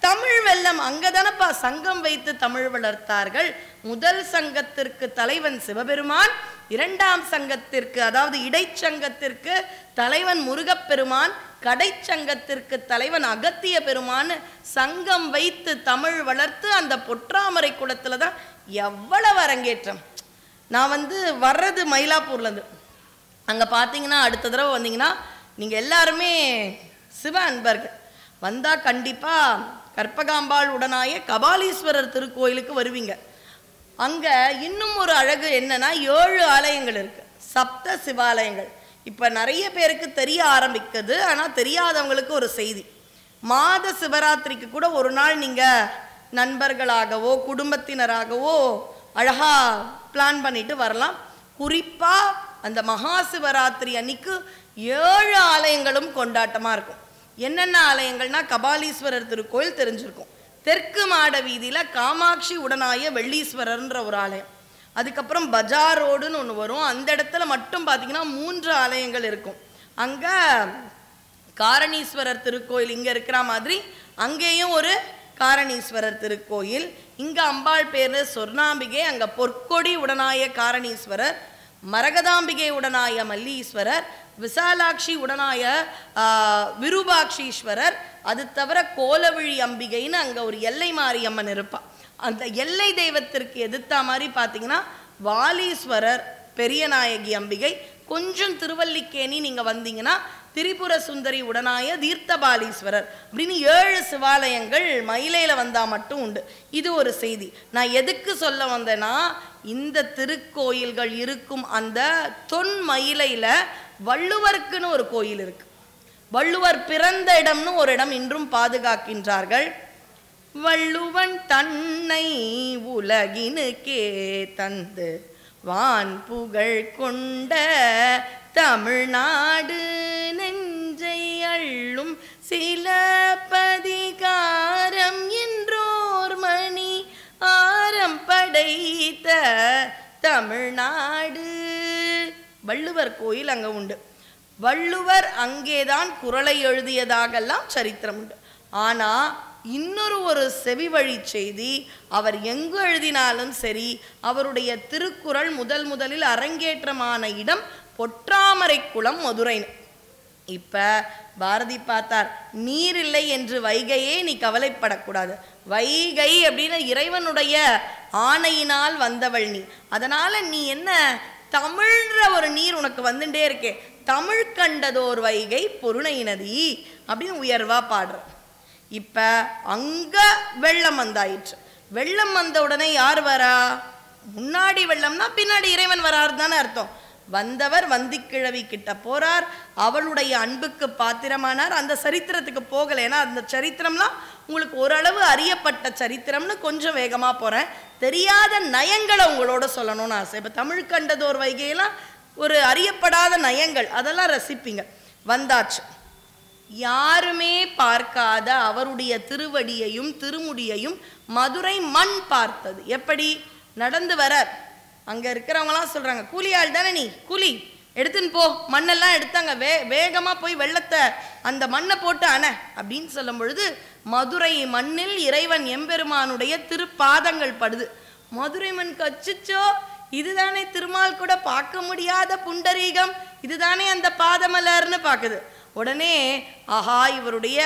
தமிழ் வெள்ளம் அங்கதானப்பா சங்கம் வைத்து தமிழ் வளர்த்தார்கள். முதல் சங்கத்திற்கு தலைவன் சிவபெருமான் இரண்டாம் சங்கத்திற்கு அதாவது இடைச்சங்கத்திற்கு தலைவன் முருகப்பெருமான் கடைச்சங்கத்திற்கு தலைவன் அகத்திய பெருமான் சங்கம் வைத்து தமிழ் வளர்த்து அந்த பொற்றாமரை குளத்துல தான் எவ்வளவு அரங்கேற்றம். நான் வந்து வர்றது மயிலாப்பூர்லேருந்து அங்கே பார்த்தீங்கன்னா அடுத்த தடவை வந்தீங்கன்னா நீங்கள் எல்லாருமே சிவ அன்பர்கள். வந்தால் கண்டிப்பாக கற்பகாம்பாள் உடனாய கபாலீஸ்வரர் திருக்கோயிலுக்கு வருவீங்க. அங்கே இன்னும் ஒரு அழகு என்னன்னா ஏழு ஆலயங்கள் இருக்கு. சப்த சிவாலயங்கள். இப்போ நிறைய பேருக்கு தெரிய ஆரம்பிக்குது. ஆனால் தெரியாதவங்களுக்கு ஒரு செய்தி. மாத சிவராத்திரிக்கு கூட ஒரு நாள் நீங்கள் நண்பர்களாகவோ குடும்பத்தினராகவோ அழகாக பிளான் பண்ணிட்டு வரலாம். குறிப்பாக அந்த மகா சிவராத்திரி அன்னைக்கு ஏழு ஆலயங்களும் கொண்டாட்டமாக இருக்கும். என்னென்ன ஆலயங்கள்னா கபாலீஸ்வரர் திருக்கோயில் தெரிஞ்சிருக்கும். தெற்கு மாட வீதியில் காமாட்சி உடனாய வெள்ளீஸ்வரர்ன்ற ஒரு ஆலயம். அதுக்கப்புறம் பஜார் ரோடுன்னு ஒன்று வரும். அந்த இடத்துல மட்டும் பார்த்தீங்கன்னா மூன்று ஆலயங்கள் இருக்கும். அங்கே காரணீஸ்வரர் திருக்கோயில் இங்கே இருக்கிற மாதிரி அங்கேயும் ஒரு காரணீஸ்வரர் திருக்கோயில். இங்கே அம்பாள் பேர் சொர்ணாம்பிகை அங்கே பொற்கொடி உடனாய காரணீஸ்வரர் மரகதாம்பிகை உடனாய மல்லீஸ்வரர் விசாலாட்சி உடனாய ஆ, விருபாட்சீஸ்வரர் அது தவிர கோலவிழி அம்பிகைன்னு அங்கே ஒரு எல்லை மாரியம்மன் இருப்பான். அந்த எல்லை தெய்வத்திற்கு எதிர்த்த மாதிரி பார்த்தீங்கன்னா வாலீஸ்வரர் பெரியநாயகி அம்பிகை கொஞ்சம் திருவல்லிக்கேணி நீங்கள் வந்தீங்கன்னா திரிபுர சுந்தரி உடனாய தீர்த்தபாலீஸ்வரர். அப்படின்னு ஏழு சிவாலயங்கள் மயிலையில் வந்தால் மட்டும் உண்டு. இது ஒரு செய்தி. நான் எதுக்கு சொல்ல வந்தேன்னா இந்த திருக்கோயில்கள் இருக்கும் அந்த தொன் மயிலையில் வள்ளுவருக்குன்னு ஒரு கோயில் இருக்கு. வள்ளுவர் பிறந்த இடம்னு ஒரு இடம் இன்றும் பாதுகாக்கின்றார்கள். வள்ளுவன் தன்னை உலகினுக்கே தந்து வான் புகழ் கொண்ட தமிழ்நாடு. சில பதிகாரம் என்றோர் மணி ஆரம் படைத்த தமிழ்நாடு. வள்ளுவர் கோயில் அங்கே உண்டு. வள்ளுவர் அங்கேதான் குரலை எழுதியதாகெல்லாம் சரித்திரம் உண்டு. ஆனால் இன்னொரு ஒரு செவி வழி செய்தி அவர் எங்கு எழுதினாலும் சரி அவருடைய திருக்குறள் முதல் முதலில் அரங்கேற்றமான இடம் பொற்றாமரை குளம் மதுரைன்னு. இப்போ பாரதி பார்த்தார் நீர் இல்லை என்று வைகையே நீ கவலைப்படக்கூடாது. வைகை அப்படின்னு இறைவனுடைய ஆணையினால் வந்தவள் நீ. அதனால் நீ என்ன தமிழ்ன்ற ஒரு நீர் உனக்கு வந்துட்டே இருக்கே. தமிழ் கண்டதோர் வைகை பொருணை நதி அப்படின்னு உயர்வாக பாடுற இப்போ அங்கே வெள்ளம் வந்தாயிற்று. வெள்ளம் வந்த உடனே யார் வரா? முன்னாடி வெள்ளம்னா பின்னாடி இறைவன் வராரு தானே அர்த்தம். வந்தவர் வந்திக்கிழவி கிட்ட போறார். அவளுடைய அன்புக்கு பாத்திரமானார். அந்த சரித்திரத்துக்கு போகலை. ஏன்னா அந்த சரித்திரம்லாம் உங்களுக்கு ஓரளவு அறியப்பட்ட சரித்திரம்னு கொஞ்சம் வேகமாக போகிறேன் தெரியாத நயங்களை உங்களோட சொல்லணும்னு ஆசை. இப்போ தமிழ் கண்டதோர் வைகையெல்லாம் ஒரு அறியப்படாத நயங்கள். அதெல்லாம் ரசிப்பீங்க. வந்தாச்சு. யாருமே பார்க்காத அவருடைய திருவடியையும் திருமுடியையும் மதுரை மண் பார்த்தது. எப்படி? நடந்து வர அங்கே இருக்கிறவங்களாம் சொல்கிறாங்க கூலி ஆள் தானே நீ? கூலி எடுத்துன்னு போ. மண்ணெல்லாம் எடுத்தாங்க. வே வேகமாக போய் வெள்ளத்தை அந்த மண்ணை போட்டு அண. அப்படின்னு சொல்லும் பொழுது மதுரை மண்ணில் இறைவன் எம்பெருமானுடைய திருப்பாதங்கள் படுது. மதுரை மண் கச்சிச்சோ இதுதானே திருமால் கூட பார்க்க முடியாத புண்டரீகம். இதுதானே அந்த பாதமலர்னு பார்க்குது. உடனே ஆஹா இவருடைய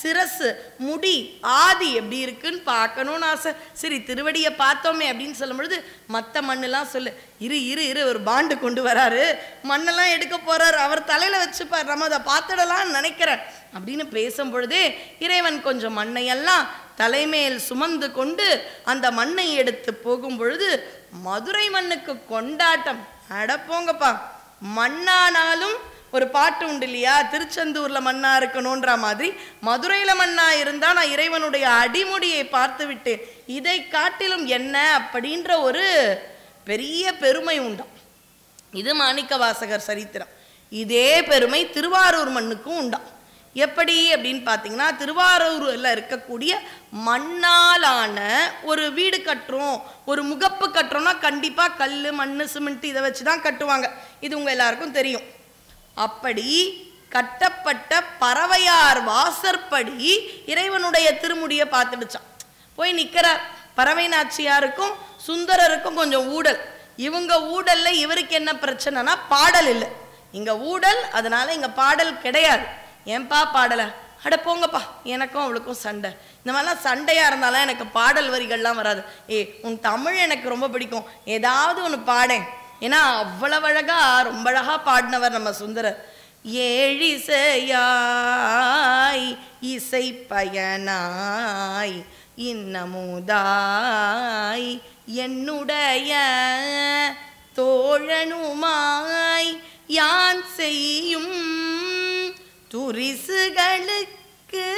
சிரசு முடி ஆதி எப்படி இருக்குன்னு பார்க்கணும்னு ஆசை. சரி திருவடியை பார்த்தோமே அப்படின்னு சொல்லும் பொழுது மற்ற மண்ணெல்லாம் சொல்லு. இரு இரு இரு ஒரு பாண்டு கொண்டு வராரு. மண்ணெல்லாம் எடுக்க போறாரு. அவர் தலையில வச்சுப்பார். நம்ம அதை பார்த்துடலாம்னு நினைக்கிறேன். அப்படின்னு பேசும் பொழுதே இறைவன் கொஞ்சம் மண்ணையெல்லாம் தலைமேல் சுமந்து கொண்டு அந்த மண்ணை எடுத்து போகும் பொழுது மதுரை மண்ணுக்கு கொண்டாட்டம். அட போங்கப்பா மண்ணானாலும் ஒரு பாட்டு உண்டு இல்லையா? திருச்செந்தூர்ல மண்ணா இருக்கணுன்ற மாதிரி மதுரையில மண்ணா இருந்தா நான் இறைவனுடைய அடிமுடியை பார்த்து விட்டேன். இதை காட்டிலும் என்ன அப்படின்ற ஒரு பெரிய பெருமை உண்டாம். இது மாணிக்க வாசகர் சரித்திரம். இதே பெருமை திருவாரூர் மண்ணுக்கும் உண்டாம். எப்படி அப்படின்னு பார்த்தீங்கன்னா திருவாரூரில் இருக்கக்கூடிய மண்ணாலான ஒரு வீடு கட்டுறோம். ஒரு முகப்பு கட்டுறோம்னா கண்டிப்பாக கல் மண் சிமெண்ட் இதை வச்சு தான் கட்டுவாங்க. இது உங்கள் எல்லாருக்கும் தெரியும். அப்படி கட்டப்பட்ட பறவையார் வாசற்படி இறைவனுடைய திருமுடியை பார்த்துடுச்சான் போய் நிற்கிறார் பறவை நாச்சியாருக்கும் சுந்தரருக்கும் கொஞ்சம் ஊடல். இவங்க ஊடல்ல இவருக்கு என்ன பிரச்சனைனா பாடல் இல்லை. இங்கே ஊடல் அதனால இங்கே பாடல் கிடையாது. ஏன்பா பாடலை? அட போங்கப்பா எனக்கும் அவளுக்கும் சண்டை. இந்த மாதிரிலாம் சண்டையாக இருந்தாலும் எனக்கு பாடல் வரிகள்லாம் வராது. ஏ உன் தமிழ் எனக்கு ரொம்ப பிடிக்கும். ஏதாவது ஒன்று பாடேன். ஏன்னா அவ்வளவு அழகா ரொம்ப அழகா பாடினவர் நம்ம சுந்தரர். ஏழிசையாய் இசை பயனாய் இன்னமுதாய் என்னுடைய தோழனுமாய் யான் செய்யும் துரிசுகளுக்கு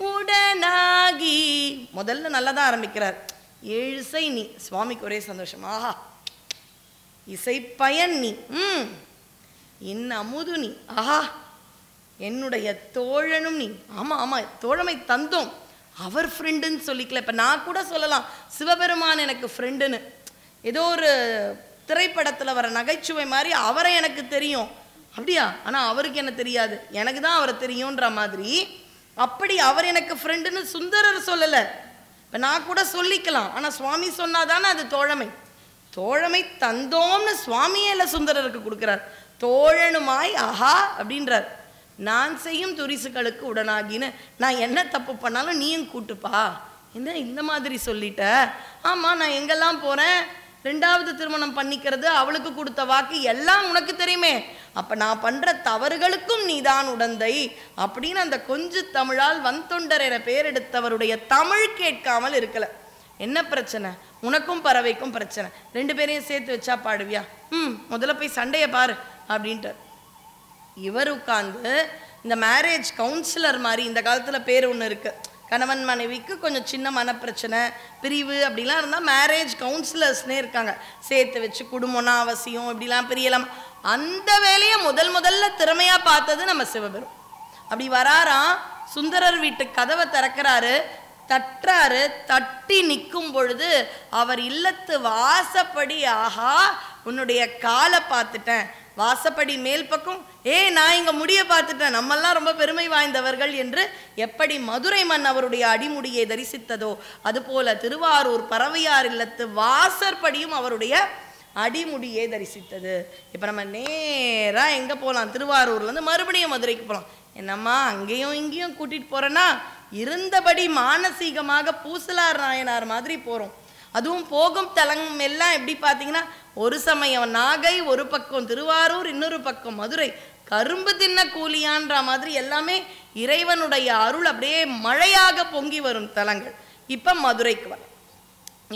உடனாகி. முதல்ல நல்லா தான் ஆரம்பிக்கிறார் ஏழிசை நீ சுவாமிக்கு ஒரே சந்தோஷம். ஆஹா. இசைப்பயன் நீ. ம். என் அமுது நீ. ஆஹா. என்னுடைய தோழனும் நீ. ஆமாம் ஆமாம் தோழமை தந்தோம். அவர் ஃப்ரெண்டுன்னு சொல்லிக்கல. இப்போ நான் கூட சொல்லலாம். சிவபெருமான் எனக்கு ஃப்ரெண்டுன்னு ஏதோ ஒரு திரைப்படத்தில் வர நகைச்சுவை மாதிரி அவரை எனக்கு தெரியும். அப்படியா? ஆனால் அவருக்கு என்ன தெரியாது? எனக்கு தான் அவரை தெரியுன்ற மாதிரி. அப்படி அவர் எனக்கு ஃப்ரெண்டுன்னு சுந்தரர் சொல்லலை. இப்போ நான் கூட சொல்லிக்கலாம். ஆனால் சுவாமி சொன்னாதானே அது தோழமை? தோழமை தந்தோம்னு சுவாமியே சுந்தரருக்கு கொடுக்குறார். தோழனுமாய் ஆஹா அப்படின்றார். நான் செய்யும் துரிசுகளுக்கு உடனாகின்னு நான் என்ன தப்பு பண்ணாலும் நீயும் கூட்டுப்பா. என்ன இந்த மாதிரி சொல்லிட்ட? ஆமா நான் எங்கெல்லாம் போறேன்? ரெண்டாவது திருமணம் பண்ணிக்கிறது அவளுக்கு கொடுத்த வாக்கு எல்லாம் உனக்கு தெரியுமே. அப்ப நான் பண்ற தவறுகளுக்கும் நீதான் உடந்தை அப்படின்னு அந்த கொஞ்சு தமிழால் வந்தொண்டர் என பெயர் எடுத்தவருடைய தமிழ் கேட்காமல் இருக்கலை. என்ன பிரச்சனை? உனக்கும் பறவைக்கும் பிரச்சனை. ரெண்டு பேரையும் சேர்த்து வச்சா பாடுவியா? ம் முதல்ல போய் சண்டையை பாரு அப்படின்ட்டு இவர் உட்காந்து இந்த மேரேஜ் கவுன்சிலர் மாதிரி இந்த காலத்தில் பேர் ஒன்று இருக்குது கணவன் மனைவிக்கு கொஞ்சம் சின்ன மனப்பிரச்சனை பிரிவு அப்படிலாம் இருந்தால் மேரேஜ் கவுன்சிலர்ஸ்னே இருக்காங்க. சேர்த்து வச்சு குடும்பம்னா அவசியம் இப்படிலாம் பிரியலாம். அந்த வேலையை முதல் முதல்ல திறமையாக பார்த்தது நம்ம சிவபெரும் அப்படி வராராம் சுந்தரர் வீட்டு கதவை திறக்கிறாரு தற்றாறு தட்டி நிற்கும் பொழுது அவர் இல்லத்து வாசப்படி ஆஹா உன்னுடைய காலை பார்த்துட்டேன். வாசப்படி மேல் பக்கம் ஏய் நான் இங்கே முடிய பார்த்துட்டேன். நம்மெல்லாம் ரொம்ப பெருமை வாய்ந்தவர்கள் என்று எப்படி மதுரை மண் அவருடைய அடிமுடியை தரிசித்ததோ அதுபோல திருவாரூர் பறவையார் இல்லத்து வாசற்படியும் அவருடைய அடிமுடியை தரிசித்தது. இப்போ நம்ம நேராக எங்கே போகலாம் திருவாரூர்லேருந்து மறுபடியும் மதுரைக்கு போகலாம் என்னம்மா அங்கேயும் இங்கேயும் கூட்டிகிட்டு போகிறேன்னா இருந்தபடி மானசீகமாக பூசலார் நாயனார் மாதிரி போகிறோம் அதுவும் போகும் தலம் எல்லாம் எப்படி பார்த்தீங்கன்னா ஒரு சமயம் நாகை ஒரு பக்கம் திருவாரூர் இன்னொரு பக்கம் மதுரை. கரும்பு தின்ன கூலியான்ற மாதிரி எல்லாமே இறைவனுடைய அருள் அப்படியே மழையாக பொங்கி வரும் தலங்கள். இப்போ மதுரைக்கு வர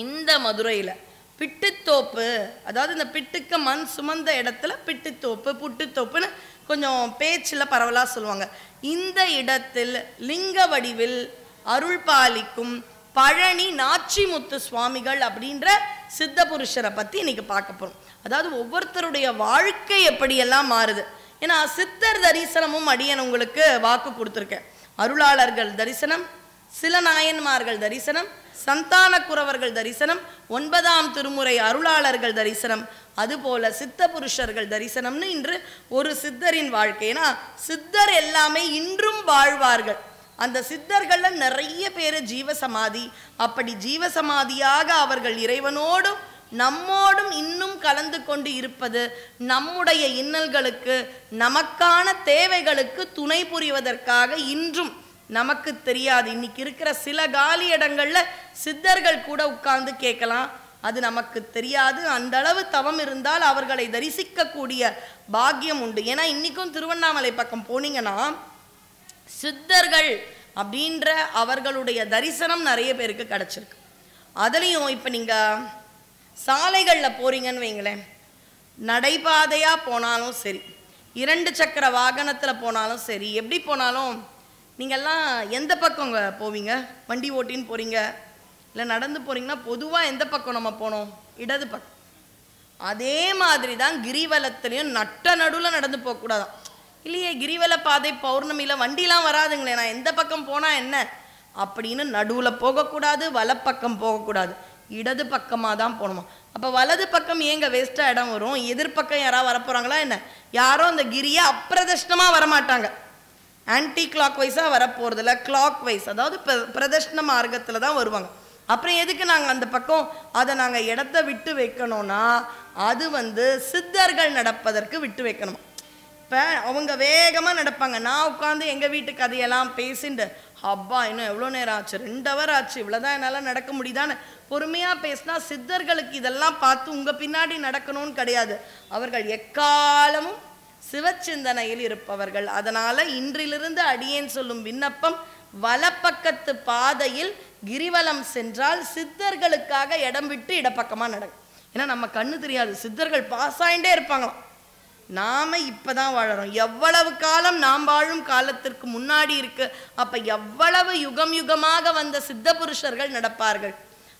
இந்த மதுரையில் பிட்டுத்தோப்பு அதாவது இந்த பிட்டுக்கு மண் சுமந்த இடத்துல பிட்டுத்தோப்பு புட்டுத்தோப்புன்னு கொஞ்சம் பேச்சில் பரவலாக சொல்லுவாங்க. இந்த இடத்தில் லிங்க வடிவில் அருள் பாலிக்கும் பழனி நாச்சிமுத்து சுவாமிகள் அப்படின்ற சித்த புருஷரை பற்றி இன்னைக்கு பார்க்க போகிறோம் அதாவது ஒவ்வொருத்தருடைய வாழ்க்கை எப்படியெல்லாம் மாறுது. ஏன்னா சித்தர் தரிசனமும் அடியன் உங்களுக்கு வாக்கு கொடுத்துருக்கேன். அருளாளர்கள் தரிசனம் சில நாயன்மார்கள் தரிசனம் சந்தானக்குறவர்கள் தரிசனம் ஒன்பதாம் திருமுறை அருளாளர்கள் தரிசனம் அதுபோல சித்த புருஷர்கள் தரிசனம்னு இன்று ஒரு சித்தரின் வாழ்க்கைனா சித்தர் எல்லாமே இன்றும் வாழ்வார்கள். அந்த சித்தர்கள்ல நிறைய பேர் ஜீவசமாதி அப்படி ஜீவசமாதியாக அவர்கள் இறைவனோடும் நம்மோடும் இன்னும் கலந்து கொண்டு இருப்பது நம்முடைய இன்னல்களுக்கு நமக்கான தேவைகளுக்கு துணை புரிவதற்காக இன்றும் நமக்கு தெரியாது. இன்னைக்கு இருக்கிற சில காலி இடங்கள்ல சித்தர்கள் கூட உட்கார்ந்து கேட்கலாம். அது நமக்கு தெரியாது. அந்த அளவு தவம் இருந்தால் அவர்களை தரிசிக்கக்கூடிய பாக்கியம் உண்டு. ஏன்னா இன்னைக்கும் திருவண்ணாமலை பக்கம் போனீங்கன்னா சித்தர்கள் அப்படின்ற அவர்களுடைய தரிசனம் நிறைய பேருக்கு கிடைச்சிருக்கு. அதுலேயும் இப்போ நீங்கள் சாலைகளில் போறீங்கன்னு வைங்களேன். நடைபாதையாக போனாலும் சரி இரண்டு சக்கர வாகனத்தில் போனாலும் சரி எப்படி போனாலும் நீங்கள்லாம் எந்த பக்கம் போவீங்க? வண்டி ஓட்டின்னு போகிறீங்க இல்லை நடந்து போகிறீங்கன்னா பொதுவாக எந்த பக்கம் நம்ம போனோம்? இடது பக்கம். அதே மாதிரி தான் கிரிவலத்துலேயும் நட்ட நடுவில் நடந்து போகக்கூடாதான். இல்லையே கிரிவல பாதை பௌர்ணமியில் வண்டிலாம் வராதுங்களே நான் எந்த பக்கம் போனால் என்ன? அப்படின்னு நடுவில் போகக்கூடாது வலப்பக்கம் போகக்கூடாது. இடது பக்கமாக தான் போகணுமா? அப்போ வலது பக்கம் ஏங்க வேஸ்ட்டாக இடம் வரும்? எதிர்பக்கம் யாராவது வரப்போகிறாங்களா என்ன? யாரும் அந்த கிரியை அப்பிரதஷ்டமாக வரமாட்டாங்க. ஆன்டி கிளாக் வைஸாக வரப்போகிறதில்ல கிளாக் வைஸ் அதாவது பிர- பிரதர்ஷன மார்க்கத்தில் தான் வருவாங்க. அப்புறம் எதுக்கு நாங்கள் அந்த பக்கம் அதை நாங்கள் இடத்த விட்டு வைக்கணும்னா அது வந்து சித்தர்கள் நடப்பதற்கு விட்டு வைக்கணும். இப்போ அவங்க வேகமாக நடப்பாங்க. நான் உட்காந்து எங்கள் வீட்டு கதையெல்லாம் பேசிண்டு அப்பா இன்னும் எவ்வளோ நேரம் ஆச்சு? ரெண்டு ஹவர் ஆச்சு. இவ்வளோதான் என்னால் நடக்க முடியுதான்னு பொறுமையாக பேசினா சித்தர்களுக்கு இதெல்லாம் பார்த்து உங்கள் பின்னாடி நடக்கணும்னு கிடையாது. அவர்கள் எக்காலமும் சிவச்சிந்தனையில் இருப்பவர்கள். அதனால இன்றிலிருந்து அடியேன் சொல்லும் விண்ணப்பம் வலப்பக்கத்து பாதையில் கிரிவலம் சென்றால் சித்தர்களுக்காக இடம் விட்டு இடப்பக்கமாக நடக்கும். ஏன்னா நம்ம கண்ணு தெரியாது. சித்தர்கள் பாஸ் ஆகிட்டே இருப்பாங்களாம். நாம இப்பதான் வாழறோம். எவ்வளவு காலம் நாம் வாழும் காலத்திற்கு முன்னாடி இருக்கு. அப்போ எவ்வளவு யுகம் யுகமாக வந்த சித்த புருஷர்கள் நடப்பார்கள்.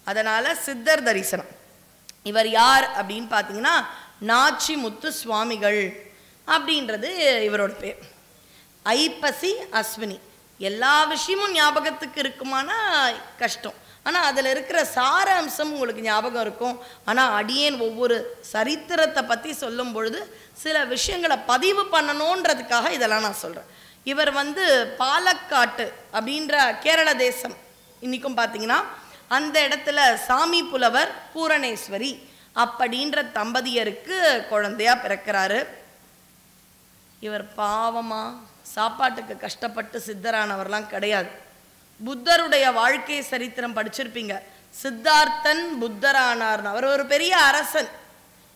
அதனால சித்தர் தரிசனம். இவர் யார் அப்படின்னு பார்த்தீங்கன்னா நாச்சி முத்து சுவாமிகள். அப்படின்றது இவரோட பேர். ஐப்பசி அஸ்வினி. எல்லா விஷயமும் ஞாபகத்துக்கு இருக்குமானா கஷ்டம். ஆனால் அதில் இருக்கிற சார அம்சம் உங்களுக்கு ஞாபகம் இருக்கும். ஆனால் அடியேன் ஒவ்வொரு சரித்திரத்தை பற்றி சொல்லும் பொழுது சில விஷயங்களை பதிவு பண்ணணுன்றதுக்காக இதெல்லாம் நான் சொல்கிறேன் இவர் வந்து பாலக்காட்டு அப்படின்ற கேரள தேசம். இன்றைக்கும் பார்த்தீங்கன்னா அந்த இடத்துல சாமி புலவர் பூரணேஸ்வரி அப்படின்ற தம்பதியருக்கு குழந்தையா பிறக்கிறாரு. இவர் பாவமாக சாப்பாட்டுக்கு கஷ்டப்பட்டு சித்தரானவர்லாம் கிடையாது. புத்தருடைய வாழ்க்கை சரித்திரம் படிச்சிருப்பீங்க. சித்தார்த்தன் புத்தரானார்னு அவர் ஒரு பெரிய அரசன்.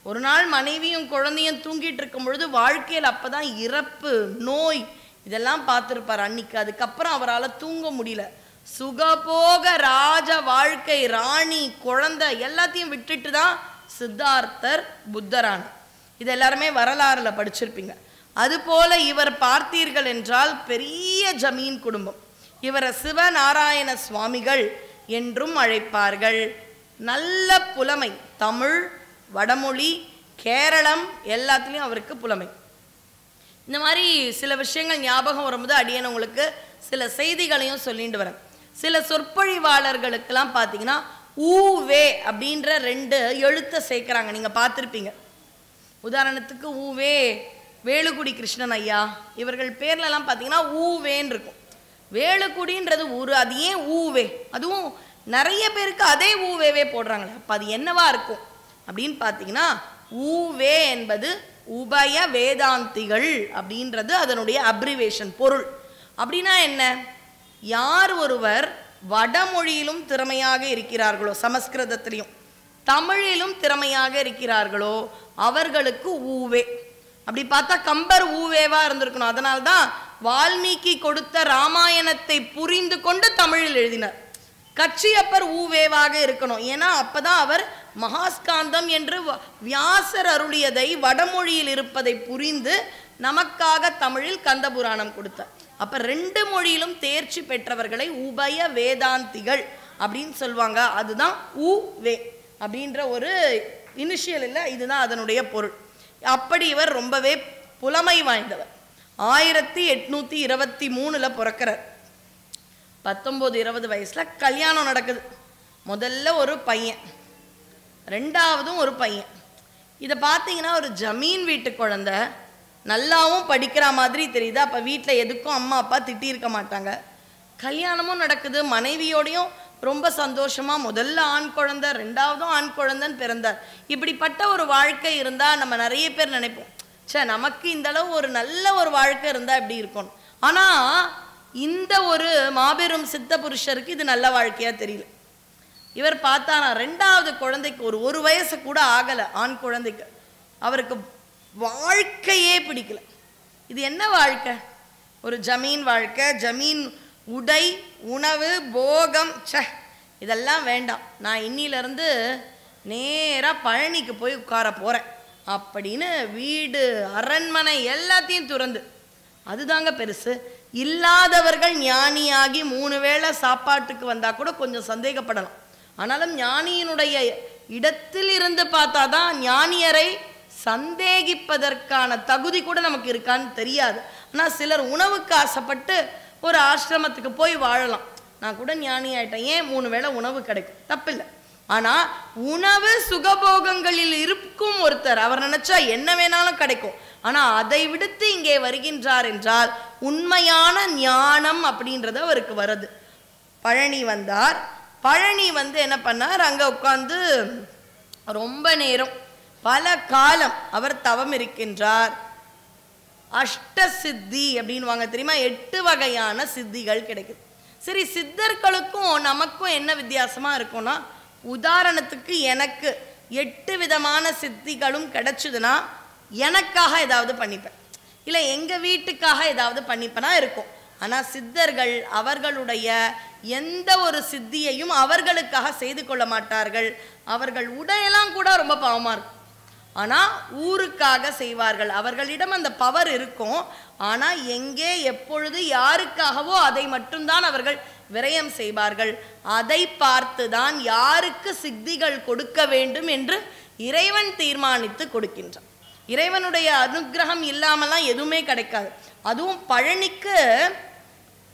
ஒரு நாள் மனைவியும் குழந்தையும் தூங்கிட்டு இருக்கும் பொழுது வாழ்க்கையில் அப்பதான் இறப்பு நோய் இதெல்லாம் பார்த்துருப்பார் அன்னைக்கு. அதுக்கப்புறம் அவரால் தூங்க முடியல. சுகபோக ராஜ வாழ்க்கை ராணி குழந்தை எல்லாத்தையும் விட்டுட்டு தான் சித்தார்த்தர் புத்தரான இது எல்லாருமே வரலாறுல படிச்சிருப்பீங்க. அதுபோல இவர் பார்த்தீர்கள் என்றால் பெரிய ஜமீன் குடும்பம். இவரை சிவநாராயண சுவாமிகள் என்றும் அழைப்பார்கள். நல்ல புலமை தமிழ் வடமொழி கேரளம் எல்லாத்துலேயும் அவருக்கு புலமை. இந்த மாதிரி சில விஷயங்கள் ஞாபகம் வரும்போது அடியேன் உங்களுக்கு சில செய்திகளையும் சொல்லிட்டு வரேன். சில சொற்பொழிவாளர்களுக்கெல்லாம் பார்த்தீங்கன்னா வே அப்படின்ற ரெண்டு எழுத்தை சேர்க்குறாங்க. நீங்கள் பார்த்துருப்பீங்க. உதாரணத்துக்கு ஊவே வேலுக்குடி கிருஷ்ணன் ஐயா இவர்கள் பேர்லலாம் பார்த்தீங்கன்னா ஊவேன்னு இருக்கும். வேலுக்குடின்றது ஊர் அது ஏன் ஊவே? அதுவும் நிறைய பேருக்கு அதே ஊவேவே போடுறாங்களே அப்போ அது என்னவா இருக்கும்? அப்படின்னு பார்த்தீங்கன்னா ஊவே என்பது உபய வேதாந்திகள் அப்படின்றது அதனுடைய அப்ரிவேஷன் பொருள். அப்படின்னா என்ன? யார் ஒருவர் வடமொழியிலும் திறமையாக இருக்கிறார்களோ சமஸ்கிருதத்திலையும் தமிழிலும் திறமையாக இருக்கிறார்களோ அவர்களுக்கு ஊவே. அப்படி பார்த்தா கம்பர் ஊவேவா இருந்திருக்கணும். அதனால்தான் வால்மீகி கொடுத்த ராமாயணத்தை புரிந்து கொண்டு தமிழில் எழுதினார். கட்சியப்பர் ஊவேவாக இருக்கணும். ஏன்னா அப்பதான் அவர் மகாஸ்காந்தம் என்று வ- வியாசர் அருளியதை வடமொழியில் இருப்பதை புரிந்து நமக்காக தமிழில் கந்தபுராணம் கொடுத்தார். அப்ப ரெண்டு மொழியிலும் தேர்ச்சி பெற்றவர்களை உபய வேதாந்திகள் அப்படின்னு சொல்லுவாங்க. அதுதான் உ வே அப்படின்ற ஒரு இனிஷியல் இல்லை இதுதான் அதனுடைய பொருள். அப்படி இவர் ரொம்பவே புலமை வாய்ந்தவர். ஆயிரத்தி எட்நூத்தி இருபத்தி மூணுல பிறக்கிறார். பத்தொம்போது இருபது வயசுல கல்யாணம் நடக்குது. முதல்ல ஒரு பையன் ரெண்டாவதும் ஒரு பையன். இதை பார்த்தீங்கன்னா ஒரு ஜமீன் வீட்டு குழந்த நல்லாவும் படிக்கிற மாதிரி தெரியுது. அப்போ வீட்டில் எதுக்கும் அம்மா அப்பா திட்டியிருக்க மாட்டாங்க. கல்யாணமும் நடக்குது மனைவியோடையும் ரொம்ப சந்தோஷமாக முதல்ல ஆண் குழந்தை ரெண்டாவதும் ஆண் குழந்தைன்னு பிறந்தார். இப்படிப்பட்ட ஒரு வாழ்க்கை இருந்தால் நம்ம நிறைய பேர் நினைப்போம் ச்சே நமக்கு இந்த அளவு ஒரு நல்ல ஒரு வாழ்க்கை இருந்தால் இப்படி இருக்கும்? ஆனால் இந்த ஒரு மாபெரும் சித்த புருஷருக்கு இது நல்ல வாழ்க்கையாக தெரியல. இவர் பார்த்தானா ரெண்டாவது குழந்தைக்கு ஒரு ஒரு வயசு கூட ஆகலை ஆண் குழந்தைக்கு. அவருக்கு வாழ்க்கையே பிடிக்கல. இது என்ன வாழ்க்கை? ஒரு ஜமீன் வாழ்க்கை ஜமீன் உடை உணவு போகம் ச இதெல்லாம் வேண்டாம். நான் இன்னிலிருந்து நேராக பழனிக்கு போய் உட்கார போகிறேன் அப்படின்னு வீடு அரண்மனை எல்லாத்தையும் துறந்து. அதுதாங்க பெருசு. இல்லாதவர்கள் ஞானியாகி மூணு வேளை சாப்பாட்டுக்கு வந்தால் கூட கொஞ்சம் சந்தேகப்படலாம். ஆனாலும் ஞானியினுடைய இடத்தில் இருந்து பார்த்தா தான் ஞானியரை சந்தேகிப்பதற்கான தகுதி கூட நமக்கு இருக்கான்னு தெரியாது. ஆனால் சிலர் உணவுக்கு ஆசைப்பட்டு ஒரு ஆசிரமத்துக்கு போய் வாழலாம். நான் கூட ஞானி ஆயிட்டேன் ஏன் மூணு வேளை உணவு கிடைக்கும்? தப்பில்லை. ஆனால் உணவு சுகபோகங்களில் இருக்கும் ஒருத்தர் அவர் நினைச்சா என்ன வேணாலும் கிடைக்கும். ஆனால் அதை விடுத்து இங்கே வருகின்றார் என்றால் உண்மையான ஞானம் அப்படின்றது அவருக்கு வருது பழனி வந்தார். பழனி வந்து என்ன பண்ணார்? அங்கே உட்காந்து ரொம்ப நேரம் பல காலம் அவர் தவம் இருக்கின்றார். அஷ்ட சித்தி அப்படின்வாங்க தெரியுமா? எட்டு வகையான சித்திகள் கிடைக்குது. சரி சித்தர்களுக்கும் நமக்கும் என்ன வித்தியாசமா இருக்கும்னா உதாரணத்துக்கு எனக்கு எட்டு விதமான சித்திகளும் கிடைச்சதுன்னா எனக்காக ஏதாவது பண்ணிப்பேன். இல்லை எங்க வீட்டுக்காக ஏதாவது பண்ணிப்பேனா இருக்கும். ஆனா சித்தர்கள் அவர்களுடைய எந்த ஒரு சித்தியையும் அவர்களுக்காக செய்து கொள்ள மாட்டார்கள். அவர்கள் உடையெல்லாம் கூட ரொம்ப பாவமாக இருக்கும். ஆனால் ஊருக்காக செய்வார்கள். அவர்களிடம் அந்த பவர் இருக்கும். ஆனால் எங்கே எப்பொழுது யாருக்காகவோ அதை மட்டும்தான் அவர்கள் விரயம் செய்வார்கள். அதை பார்த்துதான் யாருக்கு சித்திகள் கொடுக்க வேண்டும் என்று இறைவன் தீர்மானித்து கொடுக்கின்றான். இறைவனுடைய அனுக்கிரகம் இல்லாமலாம் எதுவுமே கிடைக்காது. அதுவும் பழனிக்கு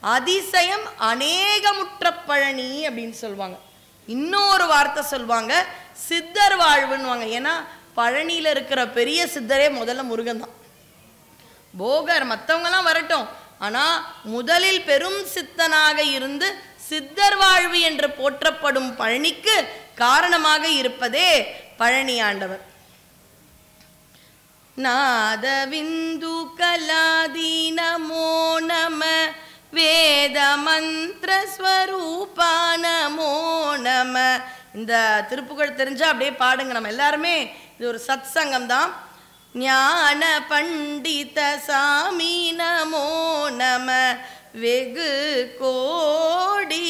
அதிசயம் அநேகமுற்ற பழனி அப்படின்னு சொல்லுவாங்க. இன்னொரு வார்த்தை சொல்லுவாங்க சித்தர் வாழ்வுன்னுவாங்க. ஏன்னா பழனியில் இருக்கிற பெரிய சித்தரே முதல்ல முருகன் தான். போகர் மற்றவங்கெல்லாம் வரட்டும். ஆனா முதலில் பெரும் சித்தனாக இருந்து சித்தர் வாழ்வு என்று போற்றப்படும் பழனிக்கு காரணமாக இருப்பதே பழனி ஆண்டவர். நாதவிந்து கலாதி நமோ நம வேத மந்திர ஸ்வரூபா நமோ நம இந்த திருப்புகழ் தெரிஞ்சா அப்படியே பாடுங்க. நம்ம எல்லாருமே இது ஒரு சத் சங்கம் தான் ஞான பண்டித சாமி நமோ நம. வெகு கோடி.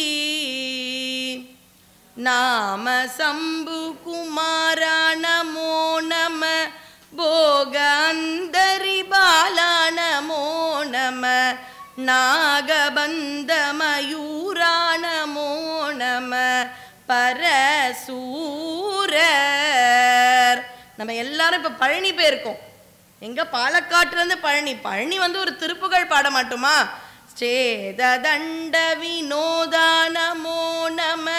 நாம சம்பு குமாரா நமோ நம. போக அந்தரி பாலா நமோ நம. நாகபந்த சூரர். நம்ம எல்லாரும் இப்போ பழனி போயிருக்கோம். எங்கே பாலக்காட்டிலேருந்து பழனி. பழனி வந்து ஒரு திருப்புகழ் பாட மாட்டோமா? சேத தண்ட வினோதானமோ நம.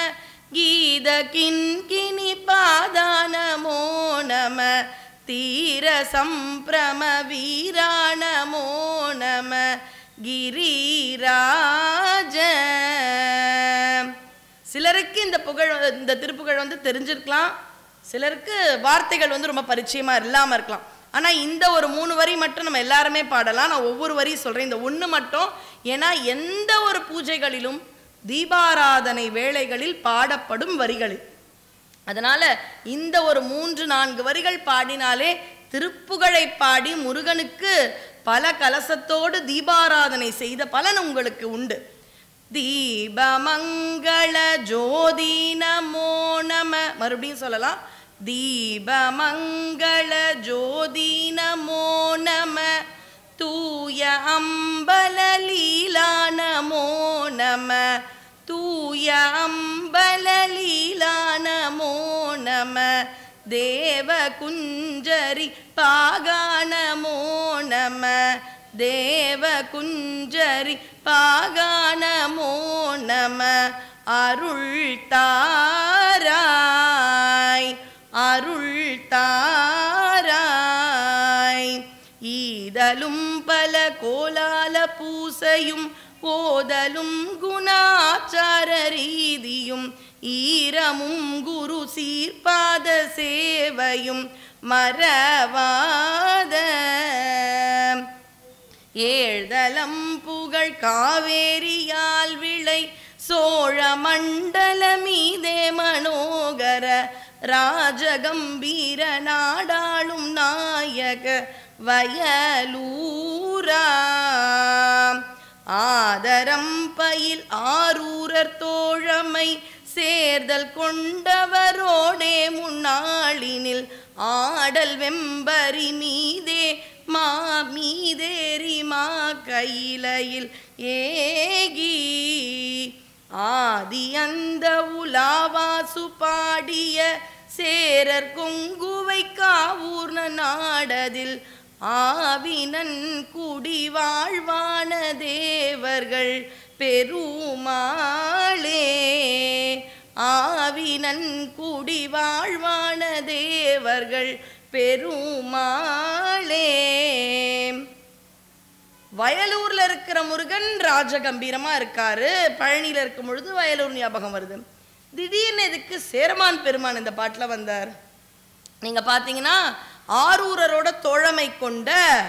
கீத கிண்கிணி பாதானமோ நம. தீர சம்பிரம வீராணமோ நம. கிரிராஜ சிலருக்கு இந்த புகழ் இந்த திருப்புகழ் வந்து தெரிஞ்சிருக்கலாம். சிலருக்கு வார்த்தைகள் வந்து ரொம்ப பரிச்சயமாக இல்லாமல் இருக்கலாம். ஆனால் இந்த ஒரு மூணு வரி மட்டும் நம்ம எல்லாருமே பாடலாம். நான் ஒவ்வொரு வரியும் சொல்கிறேன் இந்த ஒன்று மட்டும். ஏன்னா எந்த ஒரு பூஜைகளிலும் தீபாராதனை வேளைகளில் பாடப்படும் வரிகள் அதனால் இந்த ஒரு மூன்று நான்கு வரிகள் பாடினாலே திருப்புகழை பாடி முருகனுக்கு பல கலசத்தோடு தீபாராதனை செய்த பலன் உங்களுக்கு உண்டு. தீபமங்கள ஜோதி நமோ. நம மறுபடியும் சொல்லலாம். தீபமங்கள ஜோதி நமோ. நம தூய அம்பல லீலா நமோ. நம தூய அம்பல லீலா நமோ. நம தேவ குஞ்சரி பாகா நமோ நம. தேவ குஞ்சரி பாகா நம அருள் தாராய் அருள் தாராய் ஈதலும் பல கோலால பூசையும் ஓதலும் குணாச்சார ரீதியும் ஈரமும் குரு சீர்பாத சேவையும் மறவாத. ஏழ்தலம் புகழ் காவேரியால் விளை சோழ மண்டல மீதே மனோகர ராஜகம்பீர நாடாளும் நாயக வயலூரா. ஆதரம் பயில் ஆரூரர் தோழமை சேர்தல் கொண்டவரோடே முன்னாளினில் ஆடல் வெம்பரி மீதே மா மீதேரி மா கையிலையில் ஏகி. ஆதி அந்த உலாவாசு பாடிய சேரர் கொங்குவை காவூர்ண நாடதில் ஆவினன் குடி வாழ்வான தேவர்கள் பெருமாளே. ஆவினன் குடி வாழ்வான தேவர்கள் பெருமாளே. வயலூர்ல இருக்கிற முருகன் ராஜகம்பீரமா இருக்காரு. பழனியில இருக்கும் பொழுது வயலூர் ஞாபகம் வருது. திடீர்னு எதுக்கு சேரமான் பெருமான் இந்த பாட்டில் வந்தார். நீங்க பாத்தீங்கன்னா ஆரூரரோட தோழமை கொண்ட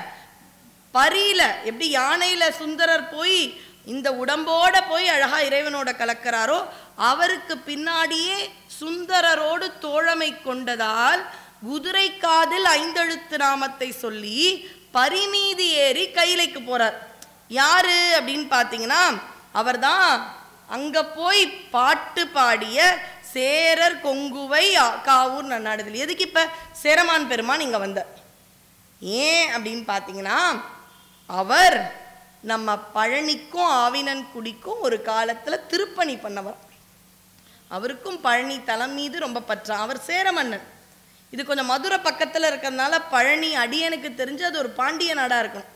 பரியில எப்படி யானையில சுந்தரர் போய் இந்த உடம்போட போய் அழகா இறைவனோட கலக்கிறாரோ அவருக்கு பின்னாடியே சுந்தரரோடு தோழமை கொண்டதால் குதிரை காதில் ஐந்தெழுத்து நாமத்தை சொல்லி பரிமீதி ஏறி கைலைக்கு போறார். யாரு அப்படின்னு பார்த்தீங்கன்னா அவர்தான் அங்க போய் பாட்டு பாடிய சேரர் கொங்குவை காவூர் நன்னாடுதல். எதுக்கு இப்ப? சேரமான் பெருமான் இங்க வந்தார். ஏன் அப்படின்னு பார்த்தீங்கன்னா அவர் நம்ம பழனிக்கும் ஆவினன்குடிக்கும் ஒரு காலத்தில் திருப்பணி பண்ணவர். அவருக்கும் பழனி தலம் மீது ரொம்ப பற்றா. அவர் சேரமன்னன் இது கொஞ்சம் மதுரை பக்கத்தில் இருக்கிறதுனால பழனி அடியனுக்கு தெரிஞ்சு அது ஒரு பாண்டிய நாடாக இருக்கும்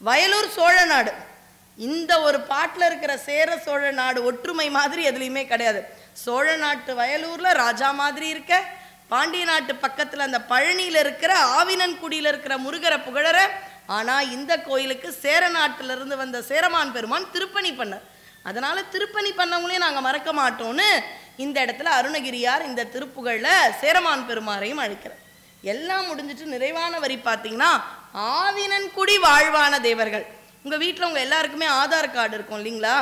வயலூர் சோழ நாடு. இந்த ஒரு பாட்டில் இருக்கிற சேர சோழ நாடு ஒற்றுமை மாதிரி எதுலையுமே கிடையாது. சோழ நாட்டு வயலூரில் ராஜா மாதிரி இருக்க பாண்டிய நாட்டு பக்கத்தில் அந்த பழனியில் இருக்கிற ஆவினன்குடியில் இருக்கிற முருகரை புகழரை ஆனால் இந்த கோயிலுக்கு சேர நாட்டிலிருந்து வந்த சேரமான் பெருமான் திருப்பணி பண்ணார். அதனால் திருப்பணி பண்ணவங்களையும் நாங்கள் மறக்க மாட்டோம்னு இந்த இடத்துல அருணகிரியார் இந்த திருப்புகழில் சேரமான் பெருமாரையும் அழைக்கிறார். எல்லாம் முடிஞ்சிட்டு நிறைவான வரி பார்த்தீங்கன்னா ஆவினன்குடி வாழ்வான தேவர்கள். உங்கள் வீட்டில் உங்கள் எல்லாருக்குமே ஆதார் கார்டு இருக்கும் இல்லைங்களா?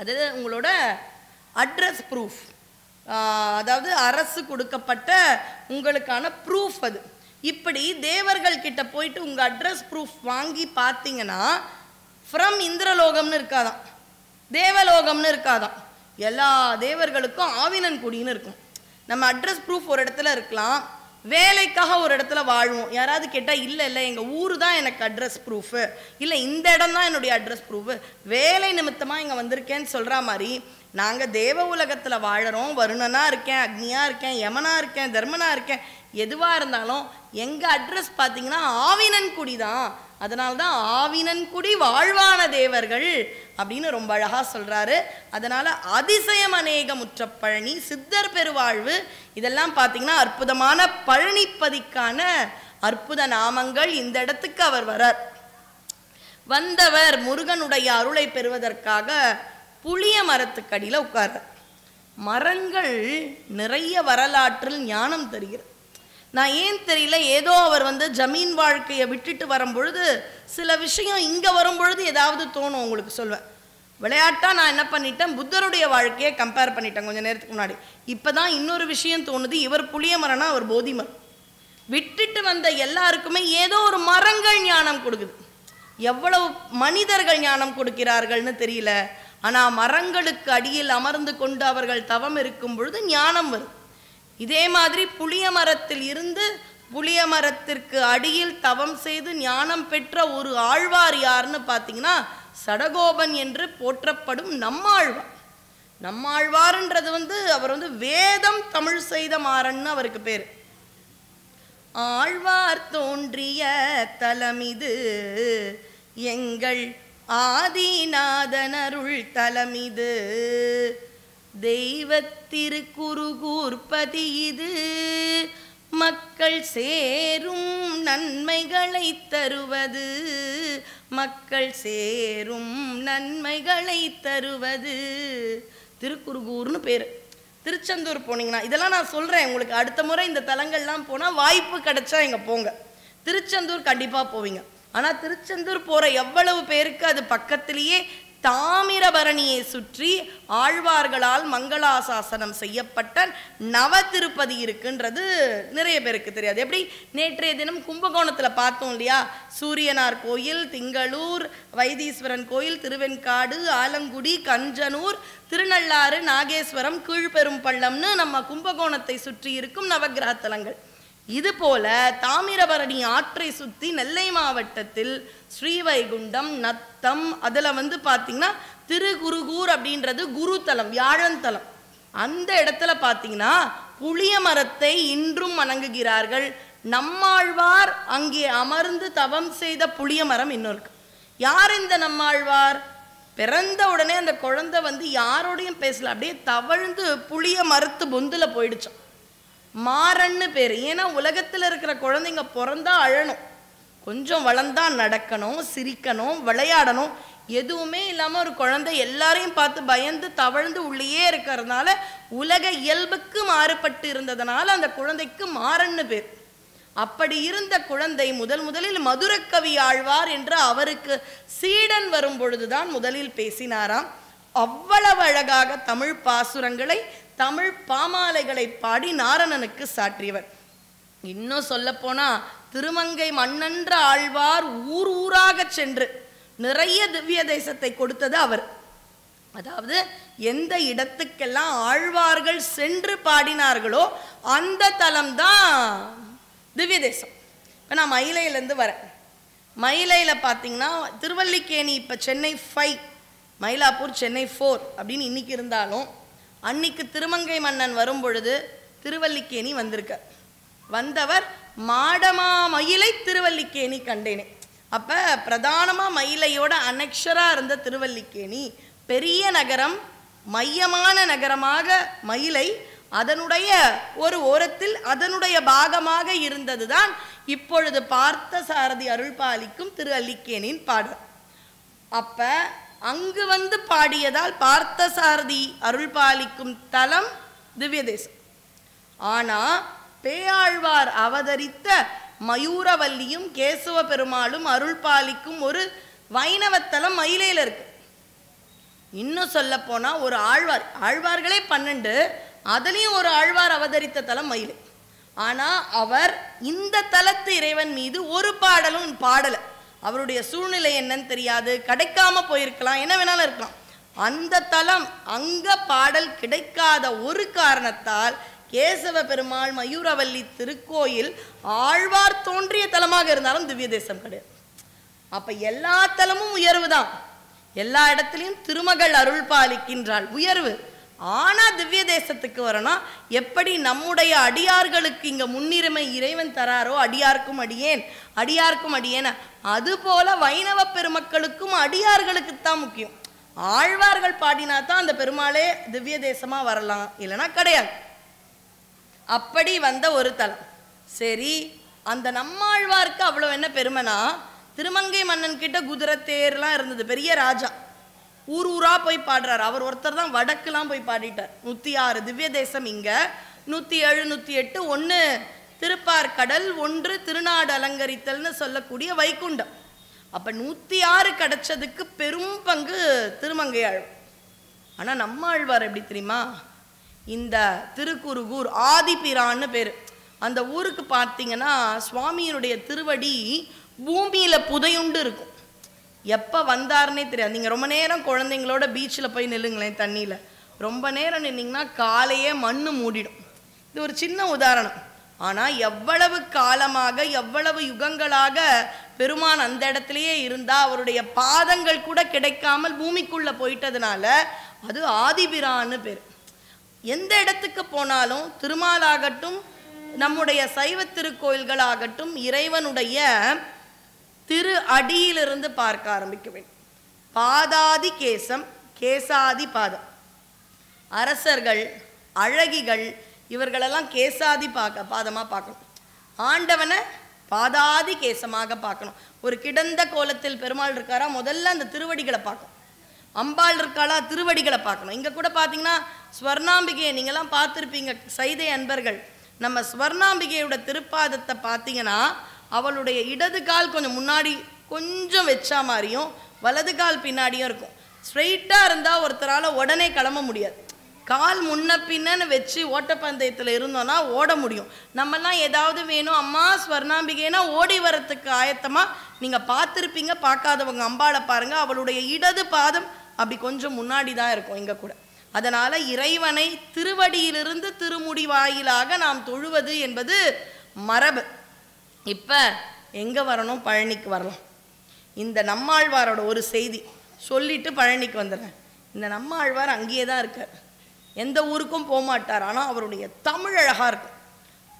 அது உங்களோட அட்ரஸ் ப்ரூஃப் அதாவது அரசு கொடுக்கப்பட்ட உங்களுக்கான ப்ரூஃப் அது. இப்படி தேவர்கள் கிட்ட போயிட்டு உங்கள் அட்ரஸ் ப்ரூஃப் வாங்கி பார்த்தீங்கன்னா ஃப்ரம் இந்திரலோகம்னு இருக்காதாம். தேவலோகம்னு இருக்காதாம். எல்லா தேவர்களுக்கும் ஆவினன் குடின்னு இருக்கும். நம்ம அட்ரஸ் ப்ரூஃப் ஒரு இடத்துல இருக்கலாம். வேலைக்காக ஒரு இடத்துல வாழ்வோம். யாராவது கேட்டால் இல்லை இல்லை எங்கள் ஊர் தான் எனக்கு அட்ரஸ் ப்ரூஃபு இல்லை இந்த இடம் தான் என்னுடைய அட்ரஸ் ப்ரூஃபு வேலை நிமித்தமாக இங்கே வந்திருக்கேன்னு சொல்கிற மாதிரி நாங்கள் தேவ உலகத்தில் வாழறோம். வருணனாக இருக்கேன் அக்னியாக இருக்கேன் யமனா இருக்கேன் தர்மனாக இருக்கேன். எதுவாக இருந்தாலும் எங்கள் அட்ரஸ் பார்த்தீங்கன்னா ஆவினன்குடி தான். அதனால தான் ஆவினன்குடி வாழ்வான தேவர்கள் அப்படின்னு ரொம்ப அழகாக சொல்கிறாரு அதனால் அதிசயம் அநேகமுற்ற பழனி சித்தர் பெருவாழ்வு இதெல்லாம் பார்த்தீங்கன்னா அற்புதமான பழனிப்பதிக்கான அற்புத நாமங்கள் இந்த இடத்துக்கு அவர் வரார் வந்தவர் முருகனுடைய அருளை பெறுவதற்காக புளிய மரத்துக்கடியில் உட்கார்றார். மரங்கள் நிறைய வரலாற்றில் ஞானம் தருகிறது. நான் ஏன் தெரியல? ஏதோ அவர் வந்து ஜமீன் வாழ்க்கையை விட்டுட்டு வரும்பொழுது சில விஷயம் இங்கே வரும்பொழுது ஏதாவது தோணும் உங்களுக்கு சொல்வேன். விளையாட்டாக நான் என்ன பண்ணிட்டேன்? புத்தருடைய வாழ்க்கையை கம்பேர் பண்ணிட்டேன் கொஞ்சம் நேரத்துக்கு முன்னாடி. இப்போ தான் இன்னொரு விஷயம் தோணுது. இவர் புளிய மரம்னா அவர் போதி மரம். விட்டுட்டு வந்த எல்லாருக்குமே ஏதோ ஒரு மரங்கள் ஞானம் கொடுக்குது. எவ்வளவு மனிதர்கள் ஞானம் கொடுக்கிறார்கள்னு தெரியல. ஆனால் மரங்களுக்கு அடியில் அமர்ந்து கொண்டு அவர்கள் தவம் இருக்கும் பொழுது ஞானம் வரும். இதே மாதிரி புளிய மரத்தில் இருந்து புளிய மரத்திற்கு அடியில் தவம் செய்து ஞானம் பெற்ற ஒரு ஆழ்வார் யாருன்னு பார்த்தீங்கன்னா சடகோபன் என்று போற்றப்படும் நம்மாழ்வார். நம்மாழ்வார்ன்றது வந்து அவர் வந்து வேதம் தமிழ் செய்த மாறன்னு அவருக்கு பேர். ஆழ்வார் தோன்றிய தலமிது எங்கள் ஆதிநாதனருள் தலமிது தெய்வத்திருக்குறுகூர்பதி இது. மக்கள் சேரும் நன்மைகளை தருவது. மக்கள் சேரும் நன்மைகளை தருவது. திருக்குறுகூர்னு பேர். திருச்செந்தூர் போனீங்கன்னா இதெல்லாம் நான் சொல்கிறேன் உங்களுக்கு. அடுத்த முறை இந்த தலங்கள்லாம் போனால் வாய்ப்பு கிடைச்சா இங்கே போங்க. திருச்செந்தூர் கண்டிப்பாக போவீங்க. ஆனால் திருச்செந்தூர் போகிற எவ்வளவு பேருக்கு அது பக்கத்திலேயே தாமிரபரணியை சுற்றி ஆழ்வார்களால் மங்களாசாசனம் செய்யப்பட்ட நவ திருப்பதி இருக்குன்றது நிறைய பேருக்கு தெரியாது. எப்படி? நேற்றைய தினம் கும்பகோணத்தில் பார்த்தோம் இல்லையா? சூரியனார் கோயில் திங்களூர் வைத்தீஸ்வரன் கோயில் திருவெண்காடு ஆலங்குடி கஞ்சனூர் திருநள்ளாறு நாகேஸ்வரம் கீழ்பெரும் பள்ளம்னு நம்ம கும்பகோணத்தை சுற்றி இருக்கும் நவகிரக தலங்கள் இதுபோல தாமிரபரணி ஆற்றை சுற்றி நெல்லை மாவட்டத்தில் ஸ்ரீவைகுண்டம் நத்தம் அதில் வந்து பார்த்தீங்கன்னா திருகுருகூர் அப்படின்றது குருத்தலம் வியாழந்தலம் அந்த இடத்துல பார்த்தீங்கன்னா புளிய மரத்தை இன்றும் வணங்குகிறார்கள். நம்மாழ்வார் அங்கே அமர்ந்து தவம் செய்த புளிய மரம் இன்னும் இருக்கு. யார் இந்த நம்மாழ்வார்? பிறந்த உடனே அந்த குழந்தை வந்து யாரோடையும் பேசல. அப்படியே தவழ்ந்து புளிய மரத்து பொந்தில் போயிடுச்சோம். மாறன்னு பேர். ஏன்னா உலகத்தில் இருக்கிற குழந்தைங்க பிறந்தா அழணும். கொஞ்சம் வளர்ந்தா நடக்கணும் சிரிக்கணும் விளையாடணும். எதுவுமே இல்லாமல் ஒரு குழந்தை எல்லாரையும் பார்த்து பயந்து தவழ்ந்து உள்ளேயே இருக்கிறதுனால உலக இயல்புக்கு மாறுபட்டு இருந்ததுனால அந்த குழந்தைக்கு மாறன்னு பேர். அப்படி இருந்த குழந்தை முதல் முதலில் மதுரக்கவி ஆழ்வார் என்று அவருக்கு சீடன் வரும் பொழுதுதான் முதலில் பேசினாராம். அவ்வளவு அழகாக தமிழ் பாசுரங்களை தமிழ் பாமாலைகளை பாடி நாரணனுக்கு சாற்றியவர். இன்னும் சொல்லப்போனா திருமங்கை மன்னன்ற ஆழ்வார் ஊர் ஊராக சென்று நிறைய திவ்ய தேசத்தை கொடுத்தது அவர். அதாவது எந்த இடத்துக்கெல்லாம் ஆழ்வார்கள் சென்று பாடினார்களோ அந்த தலம்தான் திவ்ய தேசம். இப்போ நான் மயிலையிலேருந்து வரேன். மயிலையில் பார்த்தீங்கன்னா திருவல்லிக்கேணி இப்போ சென்னை ஃபைவ் மயிலாப்பூர் சென்னை ஃபோர் அப்படின்னு இன்னைக்கு இருந்தாலும் அன்னைக்கு திருமங்கை மன்னன் வரும் பொழுது திருவல்லிக்கேணி வந்திருக்க வந்தவர் மாடமா மயிலை திருவல்லிக்கேணி கண்டேனே. அப்போ பிரதானமாக மயிலையோட அனெக்ஷராக இருந்த திருவல்லிக்கேணி பெரிய நகரம் மையமான நகரமாக மயிலை அதனுடைய ஒரு ஓரத்தில் அதனுடைய பாகமாக இருந்ததுதான் இப்பொழுது பார்த்த சாரதி அருள்பாலிக்கும் திரு அல்லிக்கேனின் பாடல். அப்போ அங்கு வந்து பாடியதால் பார்த்தசாரதி அருள் பாலிக்கும் தலம் திவ்ய தேசம் ஆனா பேயாழ்வார் அவதரித்த மயூரவல்லியும் கேசவ பெருமாளும் அருள் பாலிக்கும் ஒரு வைணவத்தலம் மயிலையில் இருக்கு. இன்னும் சொல்ல போனா ஒரு ஆழ்வார் ஆழ்வார்களே பன்னெண்டு அதுலேயும் ஒரு ஆழ்வார் அவதரித்த தலம் மயிலை. ஆனா அவர் இந்த தலத்து இறைவன் மீது ஒரு பாடலும் பாடலை. அவருடைய சூழ்நிலை என்னன்னு தெரியாது. கிடைக்காம போயிருக்கலாம். என்ன வேணாலும் இருக்கலாம். அந்த தலம் அங்க பாடல் கிடைக்காத ஒரு காரணத்தால் கேசவ பெருமாள் மயூரவல்லி திருக்கோயில் ஆழ்வார் தோன்றிய தலமாக இருந்தாலும் திவ்ய தேசம் கிடையாது. அப்ப எல்லா தலமும் உயர்வு தான் எல்லா இடத்துலையும் திருமகள் அருள் பாலிக்கின்றாள் உயர்வு. ஆனால் திவ்ய தேசத்துக்கு வரணும். எப்படி நம்முடைய அடியார்களுக்கு இங்கே முன்னுரிமை இறைவன் தராரோ அடியார்க்கும் அடியேன் அடியார்க்கும் அடியேன். அதுபோல வைணவ பெருமக்களுக்கும் அடியார்களுக்கு தான் முக்கியம். ஆழ்வார்கள் பாடினா தான் அந்த பெருமாளே திவ்ய தேசமாக வரலாம். இல்லைன்னா கிடையாது. அப்படி வந்த ஒரு தலம். சரி அந்த நம்மாழ்வாருக்கு அவ்வளோ என்ன பெருமைனா திருமங்கை மன்னன் கிட்ட குதிரை தேர்லாம் இருந்தது. பெரிய ராஜா. ஊர் ஊரா போய் பாடுறாரு. அவர் ஒருத்தர் தான் வடக்குலாம் போய் பாடிட்டார். நூற்றி ஆறு திவ்ய தேசம் இங்க. நூற்றி ஏழு நூற்றி எட்டு ஒன்று திருப்பார்கடல் ஒன்று திருநாடு அலங்கரித்தல்னு சொல்லக்கூடிய வைகுண்டம். அப்போ நூற்றி ஆறு கிடைச்சதுக்கு பெரும் பங்கு திருமங்கையாழ் ஆனால் நம்ம ஆழ்வார் எப்படி தெரியுமா? இந்த திருக்குறுகூர் ஆதிபிரான்னு பேர். அந்த ஊருக்கு பார்த்தீங்கன்னா சுவாமியினுடைய திருவடி பூமியில் புதையுண்டு இருக்கும். எப்போ வந்தாருன்னே தெரியாது. நீங்கள் ரொம்ப நேரம் குழந்தைங்களோட பீச்சில் போய் நில்லுங்களேன் தண்ணியில். ரொம்ப நேரம் நின்னீங்கன்னா காலையே மண் மூடிடும். இது ஒரு சின்ன உதாரணம். ஆனால் எவ்வளவு காலமாக எவ்வளவு யுகங்களாக பெருமான் அந்த இடத்துலையே இருந்தால் அவருடைய பாதங்கள் கூட கிடைக்காமல் பூமிக்குள்ளே போயிட்டதுனால அது ஆதிபிரான்னு பேர். எந்த இடத்துக்கு போனாலும் திருமாலாகட்டும் நம்முடைய சைவ திருக்கோயில்கள் ஆகட்டும் இறைவனுடைய திரு அடியிலிருந்து பார்க்க ஆரம்பிக்க வேண்டும் பாதாதி கேசம் கேசாதி பாதம். அரசர்கள் அழகிகள் இவர்களெல்லாம் கேசாதி பார்க்க பாதமாக பார்க்கணும். ஆண்டவனை பாதாதி கேசமாக பார்க்கணும். ஒரு கிடந்த கோலத்தில் பெருமாள் இருக்காரா? முதல்ல அந்த திருவடிகளை பார்க்கணும். அம்பாள் இருக்காளா? திருவடிகளை பார்க்கணும். இங்கே கூட பார்த்தீங்கன்னா ஸ்வர்ணாம்பிகையை நீங்களாம் பார்த்துருப்பீங்க. சைதை அன்பர்கள் நம்ம ஸ்வர்ணாம்பிகையோட திருப்பாதத்தை பார்த்தீங்கன்னா அவளுடைய இடது கால் கொஞ்சம் முன்னாடி கொஞ்சம் வச்சா மாதிரியும் வலது கால் பின்னாடியும் இருக்கும். ஸ்ட்ரெயிட்டாக இருந்தால் ஒருத்தரால் உடனே கிளம்ப முடியாது. கால் முன்ன பின்னன்னு வச்சு ஓட்டப்பந்தயத்தில் இருந்தோன்னா ஓட முடியும். நம்மெல்லாம் ஏதாவது வேணும் அம்மா ஸ்வர்ணாம்பிகைனா ஓடி வரத்துக்கு ஆயத்தமாக நீங்கள் பார்த்துருப்பீங்க பார்க்காதவங்க அம்பாளை பாருங்கள் அவளுடைய இடது பாதம் அப்படி கொஞ்சம் முன்னாடி தான் இருக்கும் இங்கே கூட. அதனால் இறைவனை திருவடியிலிருந்து திருமுடி வாயிலாக நாம் தொழுவது என்பது மரபு. இப்போ எங்கே வரணும்? பழனிக்கு வரலாம். இந்த நம்மாழ்வாரோட ஒரு செய்தி. சொல்லிட்டு பழனிக்கு வந்துடுறேன். இந்த நம்மாழ்வார் அங்கேயே தான் இருக்கார். எந்த ஊருக்கும் போகமாட்டார் ஆனால் அவருடைய தமிழ் அழகாக இருக்கும்.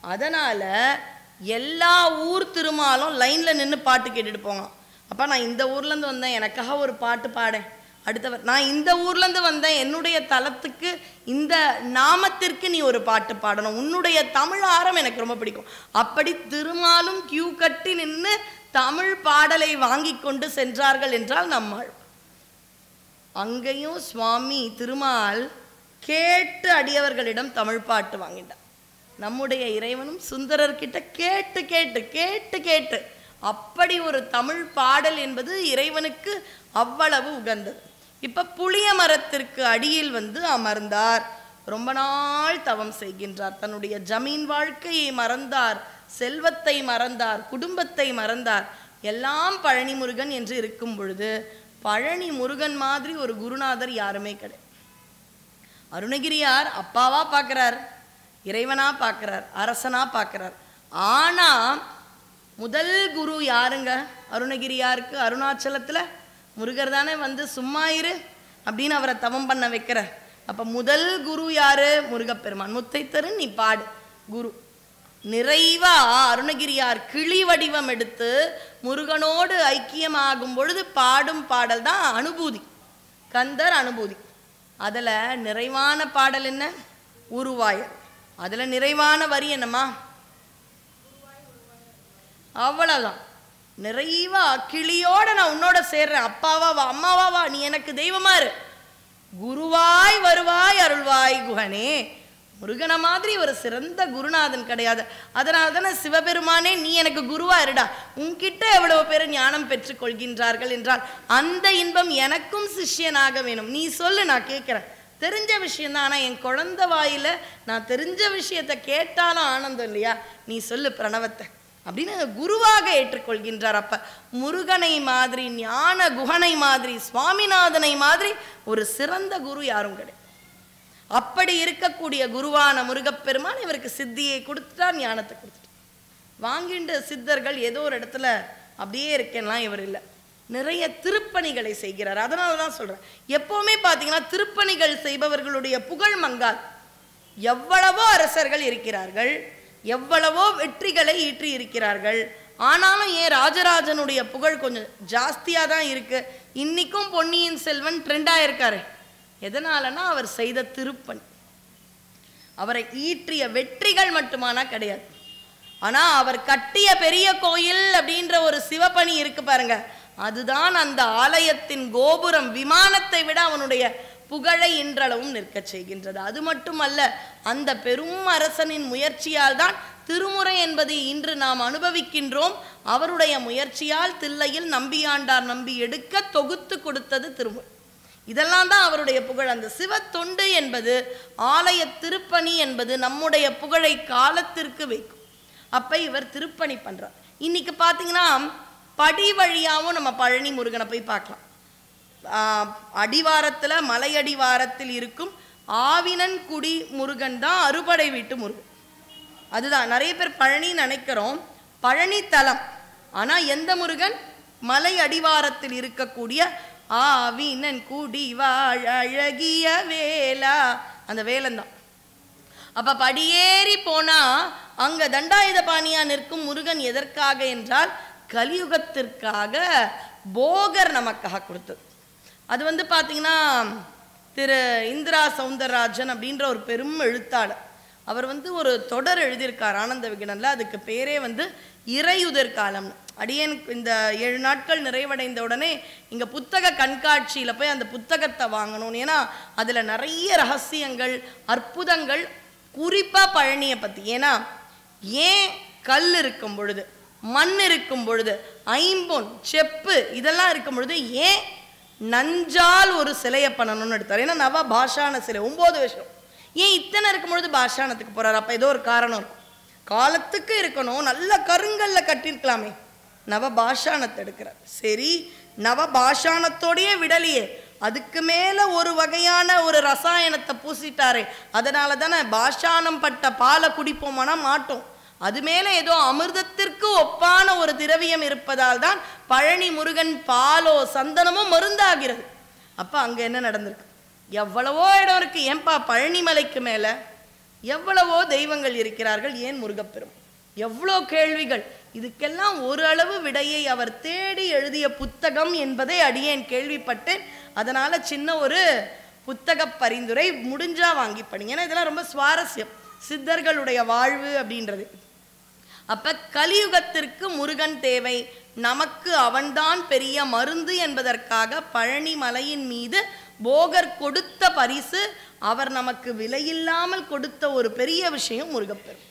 அதனால் எல்லா ஊர் திருமாலும் லைனில் நின்று பாட்டு கேட்டுட்டு போங்க அப்போ நான் இந்த ஊர்லேருந்து வந்தேன். எனக்காக ஒரு பாட்டு பாடேன். அடுத்தவர் நான் இந்த ஊர்லேருந்து வந்தேன் என்னுடைய தலத்துக்கு இந்த நாமத்திற்கு நீ ஒரு பாட்டு பாடணும். உன்னுடைய தமிழ் ஆரம் எனக்கு ரொம்ப பிடிக்கும். அப்படி திருமாலும் கியூ கட்டி நின்று தமிழ் பாடலை வாங்கி கொண்டு சென்றார்கள் என்றால் நம்மாள் அங்கேயும் சுவாமி திருமால் கேட்டு அடியவர்களிடம் தமிழ் பாட்டு வாங்கிட்டார். நம்முடைய இறைவனும் சுந்தரர்கிட்ட கேட்டு கேட்டு கேட்டு கேட்டு அப்படி ஒரு தமிழ் பாடல் என்பது இறைவனுக்கு அவ்வளவு உகந்தது. இப்போ புளிய மரத்திற்கு அடியில் வந்து அமர்ந்தார். ரொம்ப நாள் தவம் செய்கின்றார். தன்னுடைய ஜமீன் வாழ்க்கையை மறந்தார். செல்வத்தை மறந்தார். குடும்பத்தை மறந்தார். எல்லாம் பழனி முருகன் என்று இருக்கும் பொழுது பழனி முருகன் மாதிரி ஒரு குருநாதர் யாருமே கிடையாது அருணகிரியார் அப்பாவா பார்க்கறார் இறைவனா பார்க்குறார் அரசனா பார்க்குறார் ஆனா முதல் குரு யாருங்க? அருணகிரியாருக்கு அருணாச்சலத்துல முருகர் தானே வந்து சும்மா இரு அப்படின்னு அவரை தவம் பண்ண வைக்கிற. அப்ப முதல் குரு யாரு? முருகப்பெருமான். முத்தைத்தரு நீ பாடு. குரு. நிறைவா அருணகிரியார் கிளி வடிவம் எடுத்து முருகனோடு ஐக்கியமாகும் பொழுது பாடும் பாடல் தான் அனுபூதி. கந்தர் அனுபூதி. அதுல நிறைவான பாடல் என்ன? உருவாயர் அதுல நிறைவான வரி என்னம்மா? அவ்வளவுதான். நிறைவா கிளியோட நான் உன்னோட சேர்றேன். அப்பாவா வா அம்மாவா வா நீ எனக்கு தெய்வமா இரு. குருவாய் வருவாய் அருள்வாய் குகனே. முருகன மாதிரி ஒரு சிறந்த குருநாதன் கிடையாது. அதனால தானே சிவபெருமானே நீ எனக்கு குருவா இருடா. உன்கிட்ட எவ்வளவு பேர் ஞானம் பெற்றுக் கொள்கின்றார்கள் என்றால் அந்த இன்பம் எனக்கும் சிஷ்யனாக வேணும். நீ சொல்லு நான் கேட்கிறேன். தெரிஞ்ச விஷயம் தான் ஆனால் என் குழந்தை வாயில நான் தெரிஞ்ச விஷயத்தை கேட்டாலும் ஆனந்தம் இல்லையா? நீ சொல்லு பிரணவத்தை. அப்படின்னு குருவாக ஏற்றுக்கொள்கின்றார். அப்ப முருகனை மாதிரி ஞான குகனை மாதிரி சுவாமிநாதனை மாதிரி ஒரு சிறந்த குரு யாரும் கிடையாது. அப்படி இருக்கக்கூடிய குருவான முருகப்பெருமான் இவருக்கு சித்தியை கொடுத்துட்டார் ஞானத்தை கொடுத்துட்டார். வாங்கின்ற சித்தர்கள் ஏதோ ஒரு இடத்துல அப்படியே இருக்கேன்லாம் இவர் இல்லை. நிறைய திருப்பணிகளை செய்கிறார். அதனால தான் சொல்றேன். எப்பவுமே பார்த்தீங்கன்னா திருப்பணிகள் செய்பவர்களுடைய புகழ் மங்கால் எவ்வளவோ அரசர்கள் இருக்கிறார்கள். எவ்வளவோ வெற்றிகளை ஈற்றி இருக்கிறார்கள் ஆனாலும் ஏன் ராஜராஜனுடைய புகழ் கொஞ்சம் ஜாஸ்தியாக தான் இருக்குது இன்றைக்கும் பொன்னியின் செல்வன் ட்ரெண்டாக இருக்கார். எதனாலனா அவர் செய்த திருப்பணி. அவரை ஈற்றிய வெற்றிகள் மட்டுமானா கிடையாது. ஆனால் அவர் கட்டிய பெரிய கோயில் அப்படின்ற ஒரு சிவப்பணி இருக்கு பாருங்க. அதுதான் அந்த ஆலயத்தின் கோபுரம் விமானத்தை விட அவனுடைய புகழை இன்றளவும் நிற்கச் செய்கின்றது. அது மட்டுமல்ல அந்த பெரும் அரசனின் முயற்சியால் தான் திருமுறை என்பதை இன்று நாம் அனுபவிக்கின்றோம். அவருடைய முயற்சியால் தில்லையில் நம்பியாண்டார் நம்பி எடுக்க தொகுத்து கொடுத்தது திருமுறை. இதெல்லாம் தான் அவருடைய புகழ். அந்த சிவத்தொண்டு என்பது ஆலய திருப்பணி என்பது நம்முடைய புகழை காலத்திற்கு வைக்கும். அப்ப இவர் திருப்பணி பண்றார். இன்னைக்கு பார்த்தீங்கன்னா படி வழியாகவும் நம்ம பழனி முருகனை போய் பார்க்கலாம். அடிவாரத்தில் மலை அடிவாரத்தில் இருக்கும் ஆவினன்குடி முருகன் தான் அறுபடை வீட்டு முருகன். அதுதான் நிறைய பேர் பழனி நினைக்கிறோம். பழனி தலம். ஆனால் எந்த முருகன்? மலை அடிவாரத்தில் இருக்கக்கூடிய ஆவினன் குடி வாழ அழகிய வேலா அந்த வேலந்தான் அப்போ அப்ப படியேறி போனா அங்க தண்டாயுத பாணியா நிற்கும் முருகன் எதற்காக என்றால் கலியுகத்திற்காக போகர் நமக்காக கொடுத்தது. அது வந்து பார்த்தீங்கன்னா திரு இந்திரா சவுந்தரராஜன் அப்படின்ற ஒரு பெரும் எழுத்தாளர். அவர் வந்து ஒரு தொடர் எழுதியிருக்கார் ஆனந்த விகடனில். அதுக்கு பேரே வந்து இறையுதிர் காலம். அடியேன் இந்த ஏழு நாட்கள் நிறைவடைந்த உடனே இங்கே புத்தக கண்காட்சியில் போய் அந்த புத்தகத்தை வாங்கணும் ஏன்னா அதில் நிறைய ரகசியங்கள் அற்புதங்கள் குறிப்பாக பழனியை பற்றி ஏன்னா ஏன் கல் இருக்கும் பொழுது மண் இருக்கும் பொழுது ஐம்பொன் செப்பு இதெல்லாம் இருக்கும் பொழுது ஏன் நஞ்சால் ஒரு சிலையை பண்ணணும்னு எடுத்தார். ஏன்னா நவ பாஷான சிலை ஒம்பது வருஷம். ஏன் இத்தனை இருக்கும் பொழுது பாஷானத்துக்கு போகிறார் அப்போ ஏதோ ஒரு காரணம் இருக்கும். காலத்துக்கு இருக்கணும் நல்ல கருங்கல்ல கட்டியிருக்கலாமே. நவ பாஷானத்தை எடுக்கிறார். சரி நவ பாஷானத்தோடையே விடலையே. அதுக்கு மேல ஒரு வகையான ஒரு ரசாயனத்தை பூசிட்டாரே. அதனால தானே பாஷானம் பட்ட பாலை குடிப்போமானா மாட்டோம். அது மேலே ஏதோ அமிர்தத்திற்கு ஒப்பான ஒரு திரவியம் இருப்பதால் தான் பழனி முருகன் பாலோ சந்தனமோ மருந்தாகிறது. அப்போ அங்கே என்ன நடந்திருக்கு? எவ்வளவோ இடம் இருக்கு. ஏன்பா பழனி மலைக்கு மேலே எவ்வளவோ தெய்வங்கள் இருக்கிறார்கள்? ஏன் முருகப்பெரும்? எவ்வளோ கேள்விகள்? இதுக்கெல்லாம் ஒரு அளவு விடையை அவர் தேடி எழுதிய புத்தகம் என்பதை அடியேன் கேள்விப்பட்டேன். அதனால சின்ன ஒரு புத்தக பரிந்துரை முடிஞ்சா வாங்கி படிங்க ஏன்னா இதெல்லாம் ரொம்ப சுவாரஸ்யம். சித்தர்களுடைய வாழ்வு அப்படின்றது. அப்ப கலியுகத்திற்கு முருகன் தேவை. நமக்கு அவன்தான் பெரிய மருந்து என்பதற்காக பழனி மலையின் மீது போகர் கொடுத்த பரிசு அவர் நமக்கு விலையில்லாமல் கொடுத்த ஒரு பெரிய விஷயம் முருகப்பெரும்.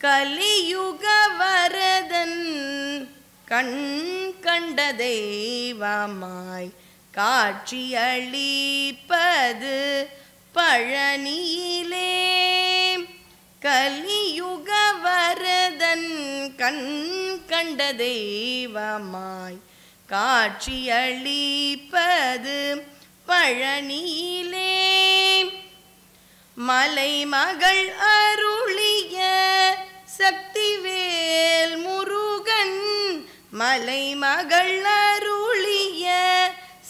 கலியுக வரதன் கண் கண்ட தெய்வமாய் காட்சியளிப்பது பழனியிலே. கலியுக வரதன் கண் கண்ட தெய்வமாய் காட்சியளிப்பது பழனியிலே. மலை மகள் அருளிய சக்திவேல் முருகன் மலை மகள் அருளிய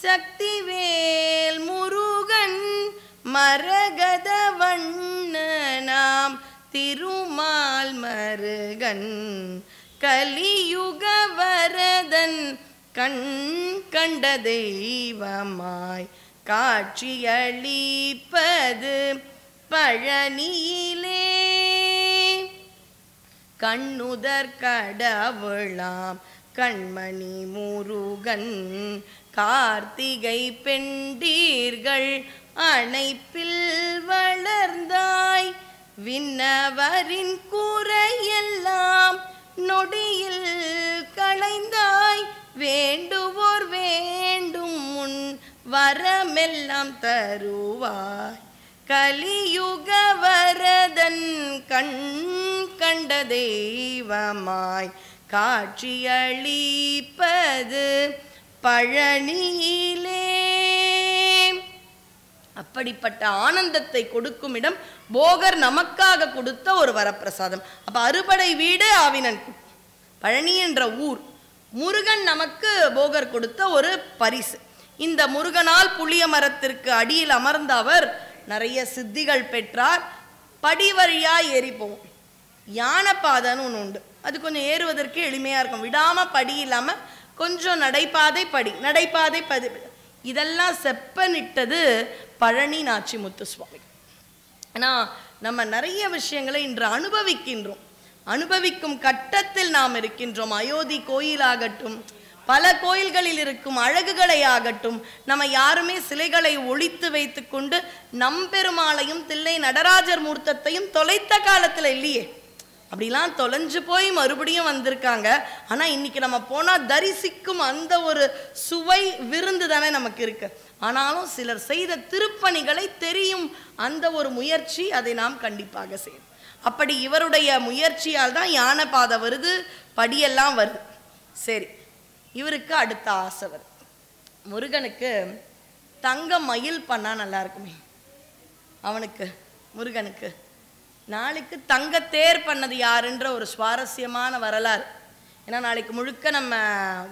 சக்திவேல் முருகன் மரகத வண்ணனாம் திருமால் மருகன் கலியுக வரதன் கண் கண்ட தெய்வமாய் காட்சியளிப்பது பழனியிலே. கண்ணுதர் கடவுளாம் கண்மணி முருகன் கார்த்திகை பெண்டீர்கள் அணைப்பில் வளர்ந்தாய் விண்ணவரின் கூரையெல்லாம் நொடியில் களைந்தாய். வேண்டுவோர் வேண்டும் முன் வரமெல்லாம் தருவாய். கலியுக வரதன் கண் கண்ட தெய்வமாய் காட்சியளிப்பது பழனியிலே. அப்படிப்பட்ட ஆனந்தத்தை கொடுக்கும் இடம் போகர் நமக்காக கொடுத்த ஒரு வரப்பிரசாதம். அப்போ அறுபடை வீடு ஆவினன் பழனி என்ற ஊர். முருகன் நமக்கு போகர் கொடுத்த ஒரு பரிசு. இந்த முருகனால் புளிய மரத்திற்கு அடியில் அமர்ந்த அவர் நிறைய சித்திகள் பெற்றார். படி வழியாக ஏறி போவோம் யானைப்பாதைன்னு ஒன்று உண்டு. அது கொஞ்சம் ஏறுவதற்கு எளிமையாக இருக்கும். விடாமல் படி இல்லாமல் கொஞ்சம் நடைபாதை படி நடைபாதை பதி இதெல்லாம் செப்பனிட்டது பழனி நாச்சி முத்து சுவாமி. ஏன்னா நம்ம நிறைய விஷயங்களை இன்று அனுபவிக்கின்றோம். அனுபவிக்கும் கட்டத்தில் நாம் இருக்கின்றோம். அயோத்தி கோயிலாகட்டும் பல கோயில்களில் இருக்கும் அழகுகளை ஆகட்டும் நம்ம யாருமே சிலைகளை ஒழித்து வைத்துக்கொண்டு நம்பெருமாளையும் தில்லை நடராஜர் மூர்த்தத்தையும் தொலைத்த காலத்துல இல்லையே. அப்படிலாம் தொலைஞ்சு போய் மறுபடியும் வந்திருக்காங்க. ஆனா இன்னைக்கு நம்ம போனா தரிசிக்கும் அந்த ஒரு சுவை விருந்து தானே நமக்கு இருக்கு. ஆனாலும் சிலர் செய்த திருப்பணிகளை தெரியும் அந்த ஒரு முயற்சி அதை நாம் கண்டிப்பாக செய்யும் அப்படி இவருடைய முயற்சியால் தான் யானை பாதை வருது படியெல்லாம் வருது. சரி இவருக்கு அடுத்த ஆசை வருது. முருகனுக்கு தங்க மயில் பண்ணால் நல்லா இருக்குமே. அவனுக்கு முருகனுக்கு. நாளைக்கு தங்கத்தேர் பண்ணது யாருன்ற ஒரு சுவாரஸ்யமான வரலாறு. ஏன்னா நாளைக்கு முழுக்க நம்ம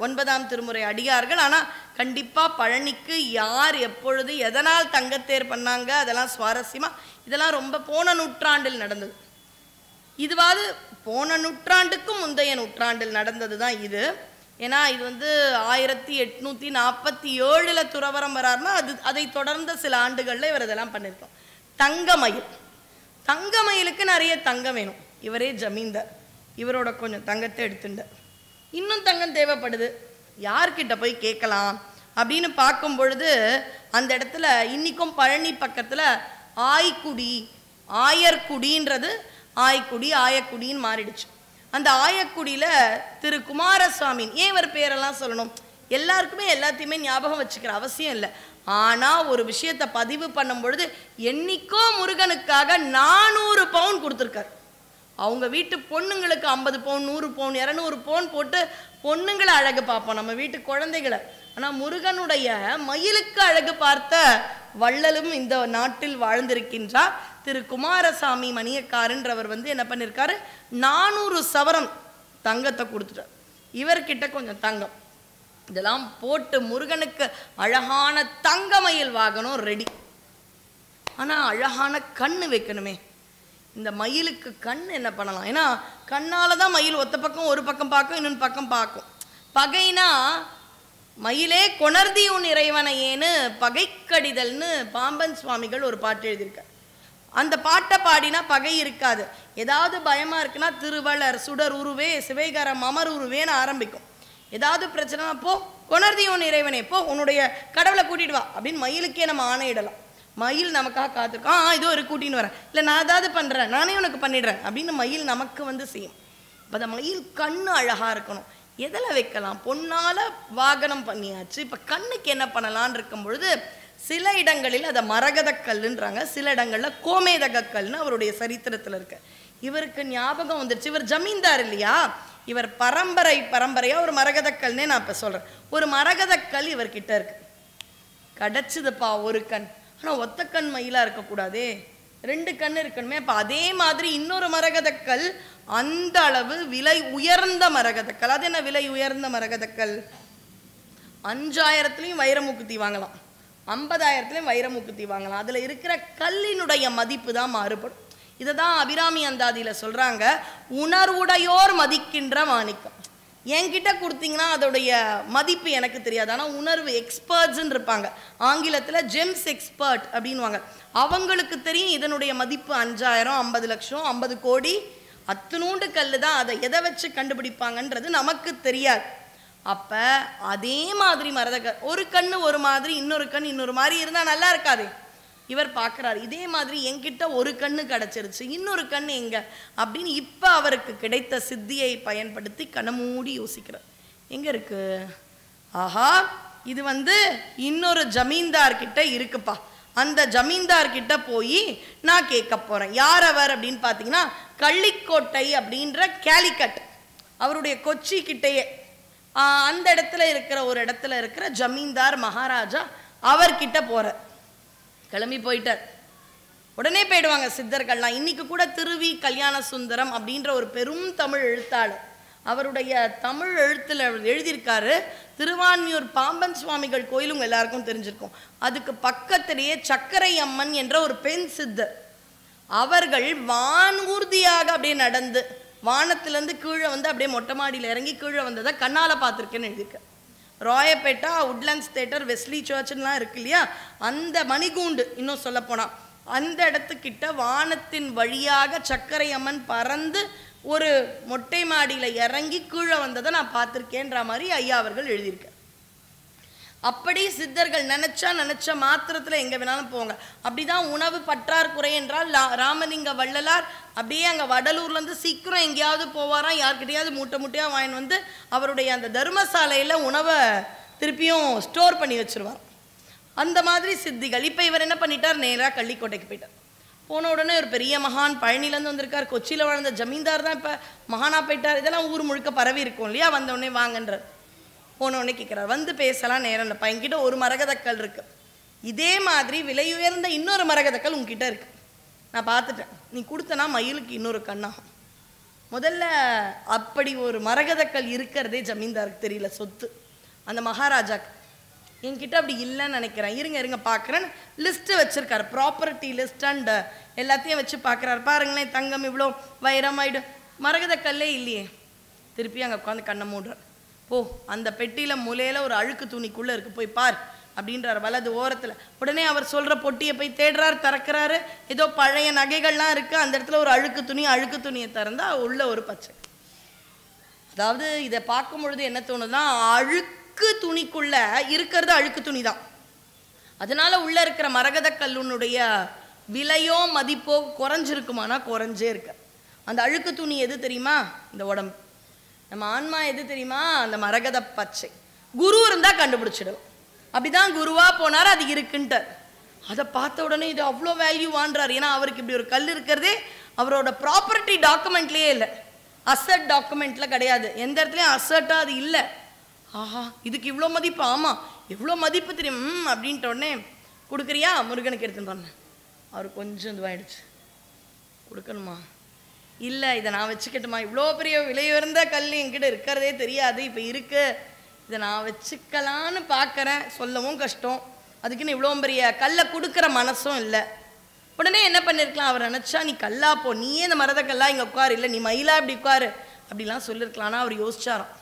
ஒன்பதாம் திருமுறை அடியார்கள். ஆனால் கண்டிப்பாக பழனிக்கு யார் எப்பொழுது எதனால் தங்கத்தேர் பண்ணாங்க அதெல்லாம் சுவாரஸ்யமாக இதெல்லாம் ரொம்ப போன நூற்றாண்டில் நடந்தது. இதுவாது போன நூற்றாண்டுக்கும் முந்தைய நூற்றாண்டில் நடந்தது தான் இது. ஏன்னா இது வந்து ஆயிரத்தி எட்நூற்றி நாற்பத்தி ஏழில் துறவரம் வராருன்னா அது அதை தொடர்ந்த சில ஆண்டுகளில் இவர் இதெல்லாம் பண்ணியிருக்கோம் தங்கமயில். தங்கமயிலுக்கு நிறைய தங்கம் வேணும். இவரே ஜமீன்தார். இவரோட கொஞ்சம் தங்கத்தை எடுத்துட்டார். இன்னும் தங்கம் தேவைப்படுது. யார்கிட்ட போய் கேட்கலாம்? அப்படின்னு பார்க்கும் பொழுது அந்த இடத்துல இன்றைக்கும் பழனி பக்கத்தில் ஆய்க்குடி ஆயர்குடின்றது ஆய்க்குடி ஆயக்குடின்னு மாறிடுச்சு. அந்த ஆயக்குடியில் திரு குமாரசுவாமி ஏன் இவர் பேரெல்லாம் சொல்லணும்? எல்லாருக்குமே எல்லாத்தையுமே ஞாபகம் வச்சுக்கிற அவசியம் இல்லை. ஆனால் ஒரு விஷயத்தை பதிவு பண்ணும் பொழுது என்னைக்கோ முருகனுக்காக நானூறு பவுன் கொடுத்துருக்காரு. அவங்க வீட்டு பொண்ணுங்களுக்கு ஐம்பது பவுன் நூறு பவுன் இரநூறு பவுன் போட்டு பொண்ணுங்களை அழகு பார்ப்போம். நம்ம வீட்டு குழந்தைகளை. ஆனால் முருகனுடைய மயிலுக்கு அழகு பார்த்த வள்ளலும் இந்த நாட்டில் வாழ்ந்திருக்கின்றார் திரு குமாரசாமி மணியக்காருன்றவர் வந்து என்ன பண்ணியிருக்காரு நானூறு சவரம் தங்கத்தை கொடுத்துட்டார். இவர்கிட்ட கொஞ்சம் தங்கம். இதெல்லாம் போட்டு முருகனுக்கு அழகான தங்கமயில் வாகனம் ரெடி ஆனால் அழகான கண்ணு வைக்கணுமே. இந்த மயிலுக்கு கண் என்ன பண்ணலாம்? ஏன்னா கண்ணால் தான் மயில் ஒத்த பக்கம் ஒரு பக்கம் பார்க்கும் இன்னொன்று பக்கம் பார்க்கும். பகைனா மயிலே கொணர்தி உன் இறைவனையேன்னு பகைக்கடிதல்னு பாம்பன் சுவாமிகள் ஒரு பாட்டு எழுதியிருக்கார். அந்த பாட்டை பாடினா பகை இருக்காது. ஏதாவது பயமாக இருக்குன்னா திருவளர் சுடர் உருவே சிவைகரம் அமர் உருவேன்னு ஆரம்பிக்கும். ஏதாவது பிரச்சனைனா போ கொணர்தி உன் இறைவனே போ உன்னுடைய கடவுளை கூட்டிட்டு வா அப்படின்னு மயிலுக்கே நம்ம ஆணையிடலாம். மயில் நமக்காக காத்திருக்கோம் ஆ இதோ ஒரு கூட்டின்னு வரேன். இல்லை நான் ஏதாவது பண்ணுறேன் நானே உனக்கு பண்ணிடுறேன். அப்படின்னு மயில் நமக்கு வந்து செய்யும். இப்போ அந்த மயில் கண்ணு அழகாக இருக்கணும். எதில் வைக்கலாம்? பொன்னால் வாகனம் பண்ணியாச்சு. இப்போ கண்ணுக்கு என்ன பண்ணலான் இருக்கும் பொழுது சில இடங்களில் அதை மரகதக் கல்லுன்றாங்க. சில இடங்களில் கோமேதக கல்னு அவருடைய சரித்திரத்தில் இருக்கு. இவருக்கு ஞாபகம் வந்துருச்சு. இவர் ஜமீன்தார் இல்லையா? இவர் பரம்பரை பரம்பரையாக ஒரு மரகதக்கல்னே நான் இப்போ சொல்கிறேன் ஒரு மரகதக்கல் இவர்கிட்ட இருக்கு. கிடச்சிதுப்பா ஒரு கண். ஆனால் ஒத்த கண் மயிலாக இருக்கக்கூடாதே. ரெண்டு கண் இருக்கணுமே. அப்போ அதே மாதிரி இன்னொரு மரகதக்கல் அந்த அளவு விலை உயர்ந்த மரகதக்கல். அது என்ன விலை உயர்ந்த மரகதக்கல்? அஞ்சாயிரத்துலையும் வைரமுக்குத்தி வாங்கலாம். ஐம்பதாயிரத்துலேயும் வைரமுக்குத்தி வாங்கலாம். அதில் இருக்கிற கல்லினுடைய மதிப்பு தான் மாறுபடும். இதை தான் அபிராமி அந்தாதியில் சொல்கிறாங்க உணர்வுடையோர் மதிக்கின்ற மாணிக்கம். என்கிட்ட கொடுத்தீங்கன்னா அதோடைய மதிப்பு எனக்கு தெரியாது. ஆனால் உணர்வு எக்ஸ்பர்ட்ஸ்ன்னு இருப்பாங்க. ஆங்கிலத்தில் ஜெம்ஸ் எக்ஸ்பர்ட் அப்படின்வாங்க அவங்களுக்கு தெரியும் இதனுடைய மதிப்பு அஞ்சாயிரம் ஐம்பது லட்சம் ஐம்பது கோடி. அத்தனூண்டு கல் தான் அதை எதை வச்சு கண்டுபிடிப்பாங்கன்றது நமக்கு தெரியாது. அப்போ அதே மாதிரி மரத ஒரு கண் ஒரு மாதிரி இன்னொரு கண் இன்னொரு மாதிரி இருந்தால் நல்லா இருக்காது. இவர் பார்க்குறாரு இதே மாதிரி என்கிட்ட ஒரு கண்ணு கிடைச்சிருச்சு இன்னொரு கண்ணு எங்க? அப்படின்னு இப்போ அவருக்கு கிடைத்த சித்தியை பயன்படுத்தி கணமூடி யோசிக்கிறார். எங்கே இருக்கு? ஆஹா இது வந்து இன்னொரு ஜமீன்தார்கிட்ட இருக்குப்பா. அந்த ஜமீன்தார்கிட்ட போய் நான் கேட்க போகிறேன் யார் அவர்? அப்படின்னு பார்த்தீங்கன்னா கள்ளிக்கோட்டை அப்படின்ற கேலிக்கட் அவருடைய கொச்சி கிட்டேயே. அந்த இடத்துல இருக்கிற ஒரு இடத்துல இருக்கிற ஜமீன்தார் மகாராஜா அவர்கிட்ட போகிறார் கிளம்பி போயிட்டார். உடனே போயிடுவாங்க சித்தர்கள்லாம். இன்னைக்கு கூட திருவி கல்யாண சுந்தரம் அப்படின்ற ஒரு பெரும் தமிழ் எழுத்தாளர். அவருடைய தமிழ் எழுத்துல எழுதியிருக்காரு. திருவான்மியூர் பாம்பன் சுவாமிகள் கோயில் உங்கள் எல்லாருக்கும் தெரிஞ்சிருக்கும். அதுக்கு பக்கத்திலேயே சக்கரை அம்மன் என்ற ஒரு பெண் சித்தர். அவர்கள் வானூர்தியாக அப்படியே நடந்து வானத்திலேருந்து கீழே வந்து அப்படியே மொட்டை மாடியில் இறங்கி கீழே வந்ததை கண்ணால் பார்த்துருக்கேன்னு எழுதியிருக்கேன் ராயப்பேட்டா உட்லண்ட்ஸ் தேட்டர் வெஸ்லி சர்ச்லாம் இருக்கு இல்லையா? அந்த மணிகூண்டு இன்னும் சொல்லப்போனால் அந்த இடத்துக்கிட்ட வானத்தின் வழியாக சர்க்கரை அம்மன் பறந்து ஒரு மொட்டை மாடியில் இறங்கி கீழே வந்ததை நான் பார்த்துருக்கேன்ற மாதிரி ஐயா அவர்கள் எழுதியிருக்கார். அப்படி சித்தர்கள் நினைச்சா நினைச்ச மாத்திரத்தில் எங்கே வேணாலும் போங்க. அப்படிதான் உணவு பற்றாக்குறை என்றால் லா- ராமலிங்க வள்ளலார் அப்படியே அங்கே வடலூர்லேருந்து சீக்கிரம் எங்கேயாவது போவாராம் யார்கிட்டையாவது மூட்டை மூட்டையாக வாங்கிட்டு வந்து அவருடைய அந்த தர்மசாலையில் உணவை திருப்பியும் ஸ்டோர் பண்ணி வச்சுருவார் அந்த மாதிரி சித்திகள். இப்போ இவர் என்ன பண்ணிட்டார்? நேராக கள்ளிக்கோட்டைக்கு போயிட்டார். போன உடனே ஒரு பெரிய மகான் பழனிலேருந்து வந்திருக்கார். கொச்சியில் வாழ்ந்த ஜமீன்தார் தான் இப்போ மகானா போயிட்டார். இதெல்லாம் ஊர் முழுக்க பரவி இருக்கும் இல்லையா? வந்த உடனே வாங்கன்றார். போனோடனே கேட்குறாரு வந்து பேசலாம் நேரம் இல்லை. பையன்கிட்ட ஒரு மரகதக்கல் இருக்குது இதே மாதிரி விலை உயர்ந்த இன்னொரு மரகதக்கல் உங்ககிட்ட இருக்கு. நான் பார்த்துட்டேன். நீ கொடுத்தனா மயிலுக்கு இன்னொரு கண்ணாகும். முதல்ல அப்படி ஒரு மரகதக்கல் இருக்கிறதே ஜமீன்தாருக்கு தெரியல சொத்து. அந்த மகாராஜாக்கு. என்கிட்ட அப்படி இல்லைன்னு நினைக்கிறேன். இருங்க இருங்க பார்க்குறேன்னு லிஸ்ட்டு வச்சுருக்காரு. ப்ராப்பர்ட்டி லிஸ்ட் அண்ட் எல்லாத்தையும் வச்சு பார்க்குறாரு. பாருங்களேன் தங்கம் இவ்வளோ வைரமாயிடும். மரகதக்கல்லே இல்லையே. திருப்பி அங்கே உட்காந்து கண்ணை மூடுறார். போ அந்த பெட்டியில் முலையில் ஒரு அழுக்கு துணிக்குள்ளே இருக்குது போய் பார் அப்படின்றார் வலது ஓரத்தில். உடனே அவர் சொல்கிற பொட்டியை போய் தேடுறார் திறக்கிறாரு. ஏதோ பழைய நகைகள்லாம் இருக்குது அந்த இடத்துல ஒரு அழுக்கு துணி அழுக்கு துணியை திறந்தா உள்ள ஒரு பச்சை. அதாவது இதை பார்க்கும் பொழுது என்ன தோணுதுன்னா அழுக்கு துணிக்குள்ள இருக்கிறது அழுக்கு துணி தான். அதனால உள்ள இருக்கிற மரகத கல்லுனுடைய விலையோ மதிப்போ குறைஞ்சிருக்குமானா குறைஞ்சே இருக்கு. அந்த அழுக்கு துணி எது தெரியுமா? இந்த உடம்பு. நம்ம ஆன்மா எது தெரியுமா? அந்த மரகத பச்சை. குரு இருந்தா கண்டுபிடிச்சிடும். அப்படிதான் குருவா போனார் அது இருக்குன்ட்டார். அதை பார்த்த உடனே இது அவ்வளோ வேல்யூவான்றார் ஏன்னா அவருக்கு இப்படி ஒரு கல் இருக்கிறதே அவரோட ப்ராப்பர்ட்டி டாக்குமெண்ட்லேயே இல்லை. அசட் டாக்குமெண்ட்டில் கிடையாது. எந்த இடத்துலையும் அசட்டாக அது இல்லை. ஆஹா இதுக்கு இவ்வளோ மதிப்பு? ஆமாம் எவ்வளோ மதிப்பு தெரியும்? அப்படின்ட்ட உடனே கொடுக்குறியா? முருகனுக்கு எடுத்துன்னு வந்தேன் அவர் கொஞ்சம் இதுவாயிடுச்சு. கொடுக்கணுமா? இல்லை இதை நான் வச்சுக்கட்டுமா? இவ்வளோ பெரிய விலையுயர்ந்த கல் என்கிட்ட இருக்கிறதே தெரியாது இப்போ இருக்குது இதை நான் வச்சுக்கலான்னு பார்க்குறேன் சொல்லவும் கஷ்டம். அதுக்குன்னு இவ்வளோ பெரிய கல்லை கொடுக்குற மனசும் இல்லை. உடனே என்ன பண்ணிருக்கலாம்? அவர் நினச்சா நீ கல்லா போ. நீயே இந்த மரத கல்லா இங்கே உட்காரு. இல்லை நீ மயிலா இப்படி உட்காரு. அப்படிலாம் சொல்லியிருக்கலாம் ஆனால் அவர் யோசிச்சாராம்.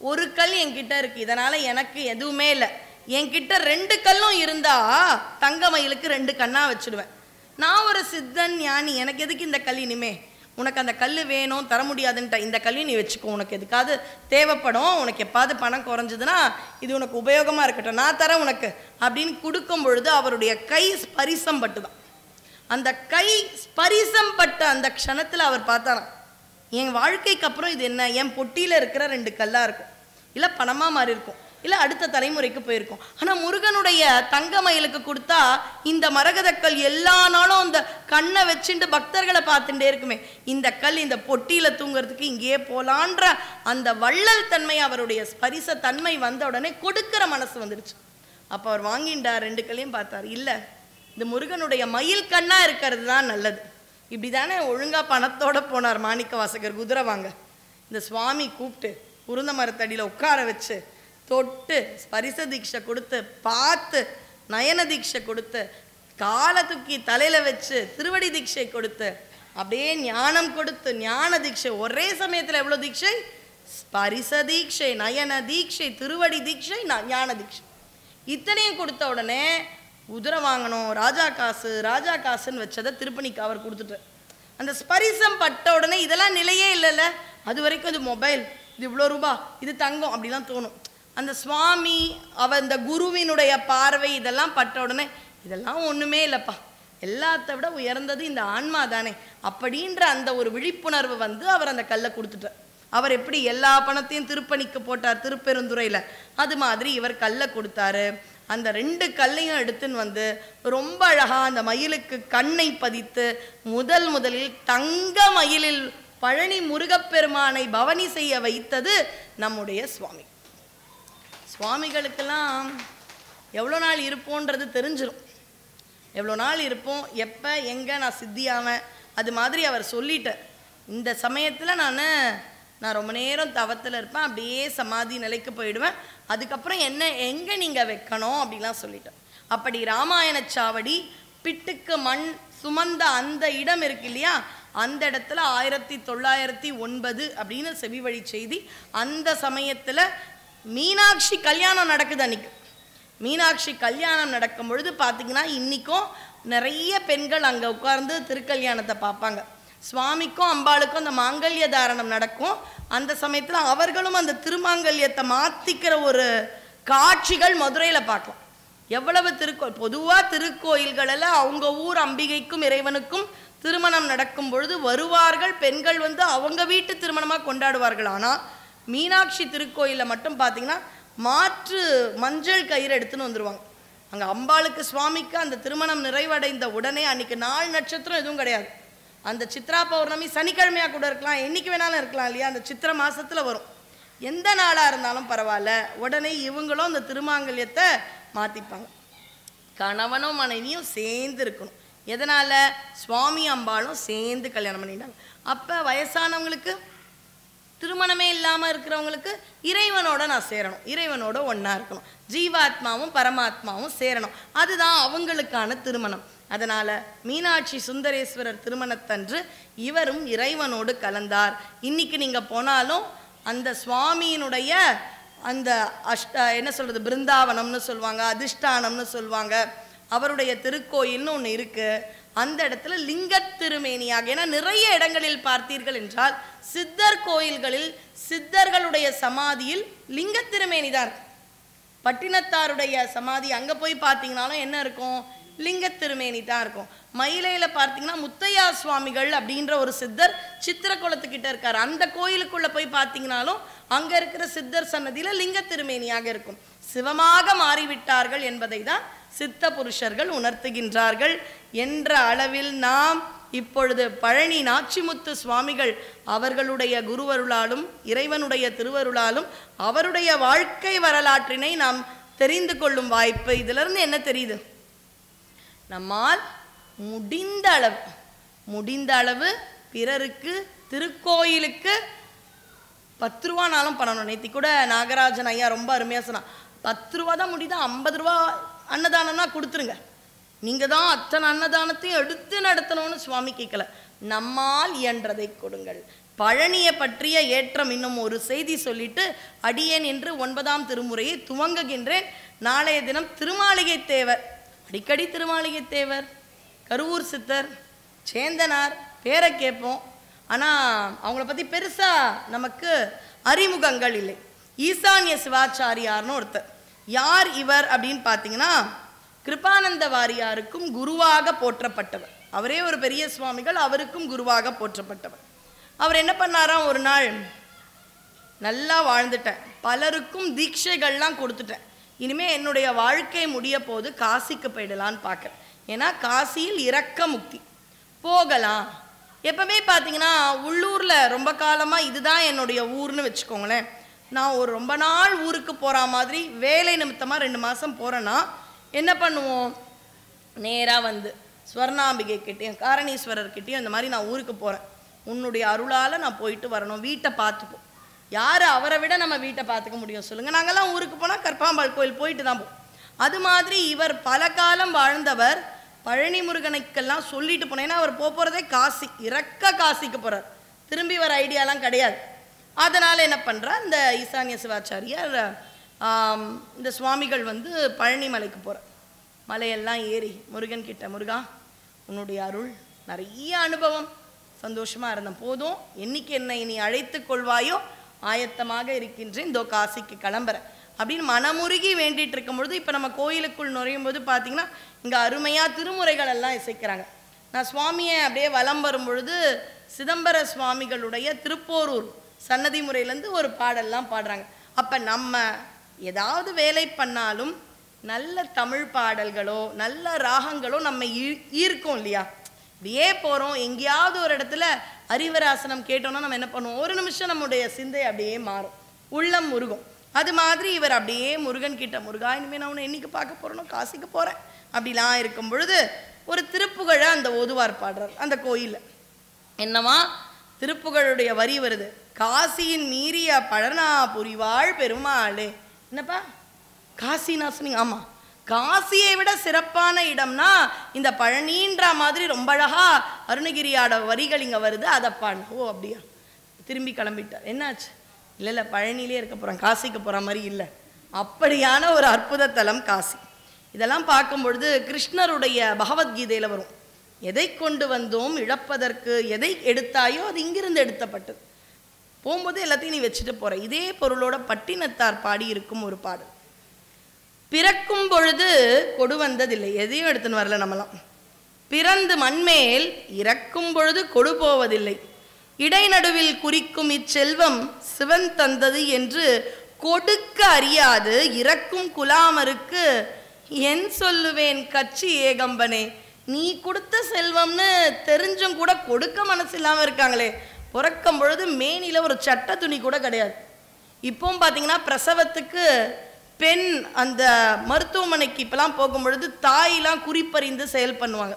ஒரு கல் என்கிட்ட இருக்கு. இதனால் எனக்கு எதுவுமே இல்லை. என்கிட்ட ரெண்டு கல்லும் இருந்தா தங்க மயிலுக்கு ரெண்டு கண்ணாக வச்சுடுவேன். நான் ஒரு சித்தன் ஞானி. எனக்கு எதுக்கு இந்த கல் இனிமே? உனக்கு அந்த கல் வேணும் தர முடியாதுன்ட்ட இந்த கல்வி நீ வச்சுக்கோ. உனக்கு எதுக்காவது தேவைப்படும் உனக்கு எப்பாவது பணம் குறைஞ்சதுன்னா இது உனக்கு உபயோகமாக இருக்கட்டும். நான் தரேன் உனக்கு. அப்படின்னு கொடுக்கும் பொழுது அவருடைய கை ஸ்பரிசம் பட்டுதான். அந்த கை ஸ்பரிசம் பட்ட அந்த க்ஷணத்தில் அவர் பார்த்தாராம். என் வாழ்க்கைக்கு அப்புறம் இது என்ன? என் பொட்டியில் இருக்கிற ரெண்டு கல்லாக இருக்கும். இல்லை பணமாக மாறி இருக்கும். இல்லை அடுத்த தலைமுறைக்கு போயிருக்கும். ஆனால் முருகனுடைய தங்க மயிலுக்கு கொடுத்தா இந்த மரகதக்கல் எல்லா நாளும் அந்த கண்ணை வச்சுட்டு பக்தர்களை பார்த்துட்டே இருக்குமே. இந்த கல் இந்த பொட்டியில் தூங்குறதுக்கு இங்கேயே போலான்ற அந்த வள்ளல் தன்மை அவருடைய ஸ்பரிச தன்மை வந்த உடனே கொடுக்கிற மனசு வந்துடுச்சு அப்போ அவர் வாங்கிண்டார் ரெண்டு கல்லையும் பார்த்தார். இல்லை இந்த முருகனுடைய மயில் கண்ணாக இருக்கிறது தான் நல்லது. இப்படி தானே ஒழுங்காக பணத்தோட போனார் மாணிக்க வாசகர் குதிரை வாங்க. இந்த சுவாமி கூப்பிட்டு உருந்த மரத்தடியில் உட்கார வச்சு தொட்டு ஸ்பரிச தீட்சை கொடுத்து பார்த்து நயன தீட்சை கொடுத்து காலை தூக்கி தலையில் வச்சு திருவடி தீட்சை கொடுத்து அப்படியே ஞானம் கொடுத்து ஞான தீட்சை. ஒரே சமயத்தில் எவ்வளோ தீட்சை? ஸ்பரிச தீட்சை நயன தீட்சை திருவடி தீட்சை ந- ஞான தீட்சை. இத்தனையும் கொடுத்த உடனே குதிரை வாங்கணும் ராஜா காசு ராஜா காசுன்னு வச்சதை திருப்பணிக்கு அவர் கொடுத்துட்டு. அந்த ஸ்பரிசம் பட்ட உடனே இதெல்லாம் நிலையே இல்லைல்ல. அது வரைக்கும் இது மொபைல் இது இவ்வளோ ரூபா இது தங்கம் அப்படிலாம் தோணும். அந்த சுவாமி அவ இந்த குருவினுடைய பார்வை இதெல்லாம் பட்ட உடனே இதெல்லாம் ஒன்றுமே இல்லைப்பா. எல்லாத்த விட உயர்ந்தது இந்த ஆன்மா தானே. அப்படின்ற அந்த ஒரு விழிப்புணர்வு வந்து அவர் அந்த கல்லை கொடுத்துட்டார். அவர் எப்படி எல்லா பணத்தையும் திருப்பணிக்கு போட்டார் திருப்பெருந்துறையில்? அது மாதிரி இவர் கல்லை கொடுத்தாரு. அந்த ரெண்டு கல்லையும் எடுத்துன்னு வந்து ரொம்ப அழகாக அந்த மயிலுக்கு கண்ணை பதித்து முதல் முதலில் தங்க மயிலில் பழனி முருகப்பெருமானை பவனி செய்ய வைத்தது நம்முடைய சுவாமி. சுவாமிகளுக்கெல்லாம் எவ்வளோ நாள் இருப்போன்றது தெரிஞ்சிடும் எவ்வளோ நாள் இருப்போம் எப்போ எங்கே நான் சித்தியாவேன் அது மாதிரி அவர் சொல்லிட்டார். இந்த சமயத்தில் நான் நான் ரொம்ப நேரம் தவத்தில் இருப்பேன் அப்படியே சமாதி நிலைக்கு போயிடுவேன். அதுக்கப்புறம் என்ன எங்கே நீங்கள் வைக்கணும் அப்படிலாம் சொல்லிட்டேன் அப்படி ராமாயண சாவடி பிட்டுக்கு மண் சுமந்த அந்த இடம் இருக்கு இல்லையா அந்த இடத்துல ஆயிரத்தி தொள்ளாயிரத்தி ஒன்பது அப்படின்னு செவி வழி செய்தி அந்த சமயத்தில் மீனாட்சி கல்யாணம் நடக்குது அன்னைக்கு. மீனாட்சி கல்யாணம் நடக்கும் பொழுது பார்த்தீங்கன்னா இன்றைக்கும் நிறைய பெண்கள் அங்கே உட்கார்ந்து திருக்கல்யாணத்தை பார்ப்பாங்க. சுவாமிக்கும் அம்பாளுக்கும் அந்த மாங்கல்ய தாரணம் நடக்கும். அந்த சமயத்தில் அவர்களும் அந்த திருமாங்கல்யத்தை மாத்திக்கிற ஒரு காட்சிகள் மதுரையில் பார்க்கலாம். எவ்வளவு திருக்கோ பொதுவாக திருக்கோயில்களில் அவங்க ஊர் அம்பிகைக்கும் இறைவனுக்கும் திருமணம் நடக்கும் பொழுது வருவார்கள் பெண்கள் வந்து அவங்க வீட்டு திருமணமாக கொண்டாடுவார்கள். ஆனால் மீனாட்சி திருக்கோயிலில் மட்டும் பார்த்தீங்கன்னா மாற்று மஞ்சள் கயிறு எடுத்துன்னு வந்துடுவாங்க அங்கே அம்பாளுக்கு சுவாமிக்கு அந்த திருமணம் நிறைவடைந்த உடனே அன்னைக்கு நாள் நட்சத்திரம் எதுவும் கிடையாது. அந்த சித்ரா பௌர்ணமி சனிக்கிழமையா கூட இருக்கலாம் என்றைக்கு வேணாலும் இருக்கலாம் இல்லையா? அந்த சித்திர மாதத்தில் வரும். எந்த நாளாக இருந்தாலும் பரவாயில்ல. உடனே இவங்களும் அந்த திருமாங்கல்யத்தை மாற்றிப்பாங்க கணவனும் மனைவியும் சேர்ந்து இருக்கணும். எதனால்? சுவாமி அம்பாளும் சேர்ந்து கல்யாணம் பண்ணிட்டாங்க. அப்போ வயசானவங்களுக்கு திருமணமே இல்லாமல் இருக்கிறவங்களுக்கு இறைவனோட நான் சேரணும். இறைவனோட ஒன்றா இருக்கணும். ஜீவாத்மாவும் பரமாத்மாவும் சேரணும். அதுதான் அவங்களுக்கான திருமணம். அதனால் மீனாட்சி சுந்தரேஸ்வரர் திருமணத்தன்று இவரும் இறைவனோடு கலந்தார். இன்னைக்கு நீங்கள் போனாலும் அந்த சுவாமியினுடைய அந்த அஷ்ட என்ன சொல்கிறது பிருந்தாவனம்னு சொல்லுவாங்க அதிஷ்டானம்னு சொல்லுவாங்க. அவருடைய திருக்கோயில்னு ஒன்று இருக்குது அந்த இடத்துல லிங்க திருமேனியாக ஏன்னா நிறைய இடங்களில் பார்த்தீர்கள் என்றால் சித்தர் கோயில்களில் சித்தர்களுடைய சமாதியில் லிங்க திருமேனி தான். பட்டினத்தாருடைய சமாதி அங்க போய் பார்த்தீங்கனாலும் என்ன இருக்கும்? லிங்க திருமேனி தான் இருக்கும். மயிலையில பார்த்தீங்கன்னா முத்தையா சுவாமிகள் அப்படின்ற ஒரு சித்தர் சித்திரக்குளத்துக்கிட்ட இருக்கார். அந்த கோயிலுக்குள்ள போய் பார்த்தீங்கனாலும் அங்க இருக்கிற சித்தர் சன்னதியில லிங்க திருமேனியாக இருக்கும். சிவமாக மாறிவிட்டார்கள் என்பதை தான் சித்த புருஷர்கள் உணர்த்துகின்றார்கள் என்ற அளவில் நாம் இப்பொழுது பழனி நாச்சிமுத்து சுவாமிகள் அவர்களுடைய குருவருளாலும் இறைவனுடைய திருவருளாலும் அவருடைய வாழ்க்கை வரலாற்றினை நாம் தெரிந்து கொள்ளும் வாய்ப்பு இதிலிருந்து என்ன தெரியுது? நம்மால் முடிந்த அளவு முடிந்த அளவு பிறருக்கு திருக்கோயிலுக்கு பத்து ரூபானாலும் பண்ணணும் நேற்று கூட நாகராஜன் ஐயா ரொம்ப அருமையாக சொன்னான் பத்து ரூபா தான் முடிதான் ஐம்பது ரூபா அன்னதானம்னா கொடுத்துருங்க. நீங்கள் தான் அத்தனை அன்னதானத்தையும் எடுத்து நடத்தணும்னு சுவாமி கேட்கல நம்மால் இயன்றதை கொடுங்கள். பழனியை பற்றிய ஏற்றம் இன்னும் ஒரு செய்தி சொல்லிட்டு அடியேன் என்று ஒன்பதாம் திருமுறையை துவங்குகின்றேன். நாளைய தினம் திருமாளிகை தேவர். அடிக்கடி திருமாளிகை தேவர். கருவூர் சித்தர் சேந்தனார் பேரை கேட்போம். ஆனால் அவங்கள பற்றி பெருசாக நமக்கு அறிமுகங்கள் இல்லை. ஈசான்ய சிவாச்சாரியார்னு ஒருத்தர். யார் இவர் அப்படின்னு பார்த்தீங்கன்னா கிருபானந்த வாரியாருக்கும் குருவாக போற்றப்பட்டவர். அவரே ஒரு பெரிய சுவாமிகள் அவருக்கும் குருவாக போற்றப்பட்டவர். அவர் என்ன பண்ணாராம்? ஒரு நாள் நல்லா வாழ்ந்துட்டேன். பலருக்கும் தீட்சைகள்லாம் கொடுத்துட்டேன். இனிமே என்னுடைய வாழ்க்கை முடிய போது காசிக்கு போயிடலான்னு பார்க்குறேன். ஏன்னா காசியில் இறக்க முக்தி. போகலாம். எப்பவுமே பார்த்தீங்கன்னா உள்ளூரில் ரொம்ப காலமாக இதுதான் என்னுடைய ஊர்னு வச்சுக்கோங்களேன். நான் ஒரு ரொம்ப நாள் ஊருக்கு போகிற மாதிரி வேலை நிமித்தமாக ரெண்டு மாதம் போகிறேன்னா என்ன பண்ணுவோம்? நேராக வந்து ஸ்வர்ணாம்பிகை கிட்டேயும் காரணீஸ்வரர் கிட்டேயும் இந்த மாதிரி நான் ஊருக்கு போகிறேன் உன்னுடைய அருளால் நான் போயிட்டு வரணும். வீட்டை பார்த்துப்போம். யார் அவரை விட நம்ம வீட்டை பார்த்துக்க முடியும்? சொல்லுங்கள் நாங்கள்லாம் ஊருக்கு போனால் கற்பாம்பாள் கோயில் போயிட்டு தான் போவோம். அது மாதிரி இவர் பல காலம் வாழ்ந்தவர் பழனி முருகனுக்கெல்லாம் சொல்லிட்டு போனேன். ஏன்னா அவர் போக போகிறதே காசி இறக்க காசிக்கு போகிறார் திரும்பி வர ஐடியாலாம் கிடையாது. அதனால் என்ன பண்ணுறா இந்த ஈசான்ய சிவாச்சாரியார் இந்த சுவாமிகள் வந்து பழனி மலைக்கு போகிற மலையெல்லாம் ஏறி முருகன் கிட்ட முருகா உன்னுடைய அருள் நிறைய அனுபவம். சந்தோஷமாக இருந்த போதும். என்னைக்கு என்னை நீ அழைத்து கொள்வாயோ ஆயத்தமாக இருக்கின்றேன். இந்தோ காசிக்கு கிளம்புறேன். அப்படின்னு மனமுருகி வேண்டிட்டு இருக்கும் பொழுது இப்போ நம்ம கோயிலுக்குள் நுழையும் போது பார்த்தீங்கன்னா இங்கே அருமையாக திருமுறைகள் எல்லாம் இசைக்கிறாங்க. நான் சுவாமியை அப்படியே வலம் வரும் பொழுது சிதம்பர சுவாமிகளுடைய திருப்போரூர் சன்னதி முறையிலேருந்து ஒரு பாடல்லாம் பாடுறாங்க. அப்போ நம்ம ஏதாவது வேலை பண்ணாலும் நல்ல தமிழ் பாடல்களோ நல்ல ராகங்களோ நம்ம ஈ- ஈர்க்கும் இல்லையா? இப்படியே போகிறோம் எங்கேயாவது ஒரு இடத்துல அறிவராசனம் கேட்டோம்னா நம்ம என்ன பண்ணுவோம்? ஒரு நிமிஷம் நம்முடைய சிந்தை அப்படியே மாறும். உள்ளம் முருகும். அது மாதிரி இவர் அப்படியே முருகன் கிட்ட முருகா இனிமேல் நான் உன்னை என்னைக்கு பார்க்க போகிறேனோ காசிக்கு போகிறேன் அப்படிலாம் இருக்கும் பொழுது ஒரு திருப்புகழை அந்த ஓதுவார் பாடுறார் அந்த கோயிலில். என்னவா? திருப்புகழுடைய வரி வருது. காசியின் மீறிய பழனா புரிவாள் பெருமாளே. என்னப்பா? காசி நாசினி ஆமாம் காசியை விட சிறப்பான இடம்னா இந்த பழனின்ற மாதிரி ரொம்ப அழகா அருணகிரியாட வரிகள் இங்கே வருது அதப்பான் ஓ அப்படியா. திரும்பி கிளம்பிட்டார். என்னாச்சு? இல்லை இல்லை பழனிலே இருக்க போகிறான் காசிக்கு போகிற மாதிரி இல்லை. அப்படியான ஒரு அற்புத தலம் காசி. இதெல்லாம் பார்க்கும் பொழுது கிருஷ்ணருடைய பகவத்கீதையில் வரும். எதை கொண்டு வந்தோம் இழப்பதற்கு எதை எடுத்தாயோ அது இங்கிருந்து எடுத்தப்பட்டது. போகும்போது எல்லாத்தையும் நீ வச்சுட்டு போற. இதே பொருளோட பட்டினத்தார் பாடி இருக்கும் ஒரு பாடல். பிறக்கும் பொழுது கொடு வந்ததில்லை. எதையும் எடுத்துன்னு வரல நம்மளாம் பிறந்து மண்மேல் இறக்கும் பொழுது கொடு போவதில்லை. இடைநடுவில் குறிக்கும் இச்செல்வம் சிவன் தந்தது என்று கொடுக்க அறியாது. இறக்கும் குலாமருக்கு என் சொல்லுவேன் கட்சி ஏகம்பனே. நீ கொடுத்த செல்வம்னு தெரிஞ்சும் கூட கொடுக்க மனசு இல்லாமல் இருக்காங்களே. பிறக்கும் பொழுது மேனியில் ஒரு சட்ட துணி கூட கிடையாது. இப்போவும் பார்த்தீங்கன்னா பிரசவத்துக்கு பெண் அந்த மருத்துவமனைக்கு இப்போலாம் போகும் பொழுது தாயெலாம் குறிப்பறிந்து செயல் பண்ணுவாங்க.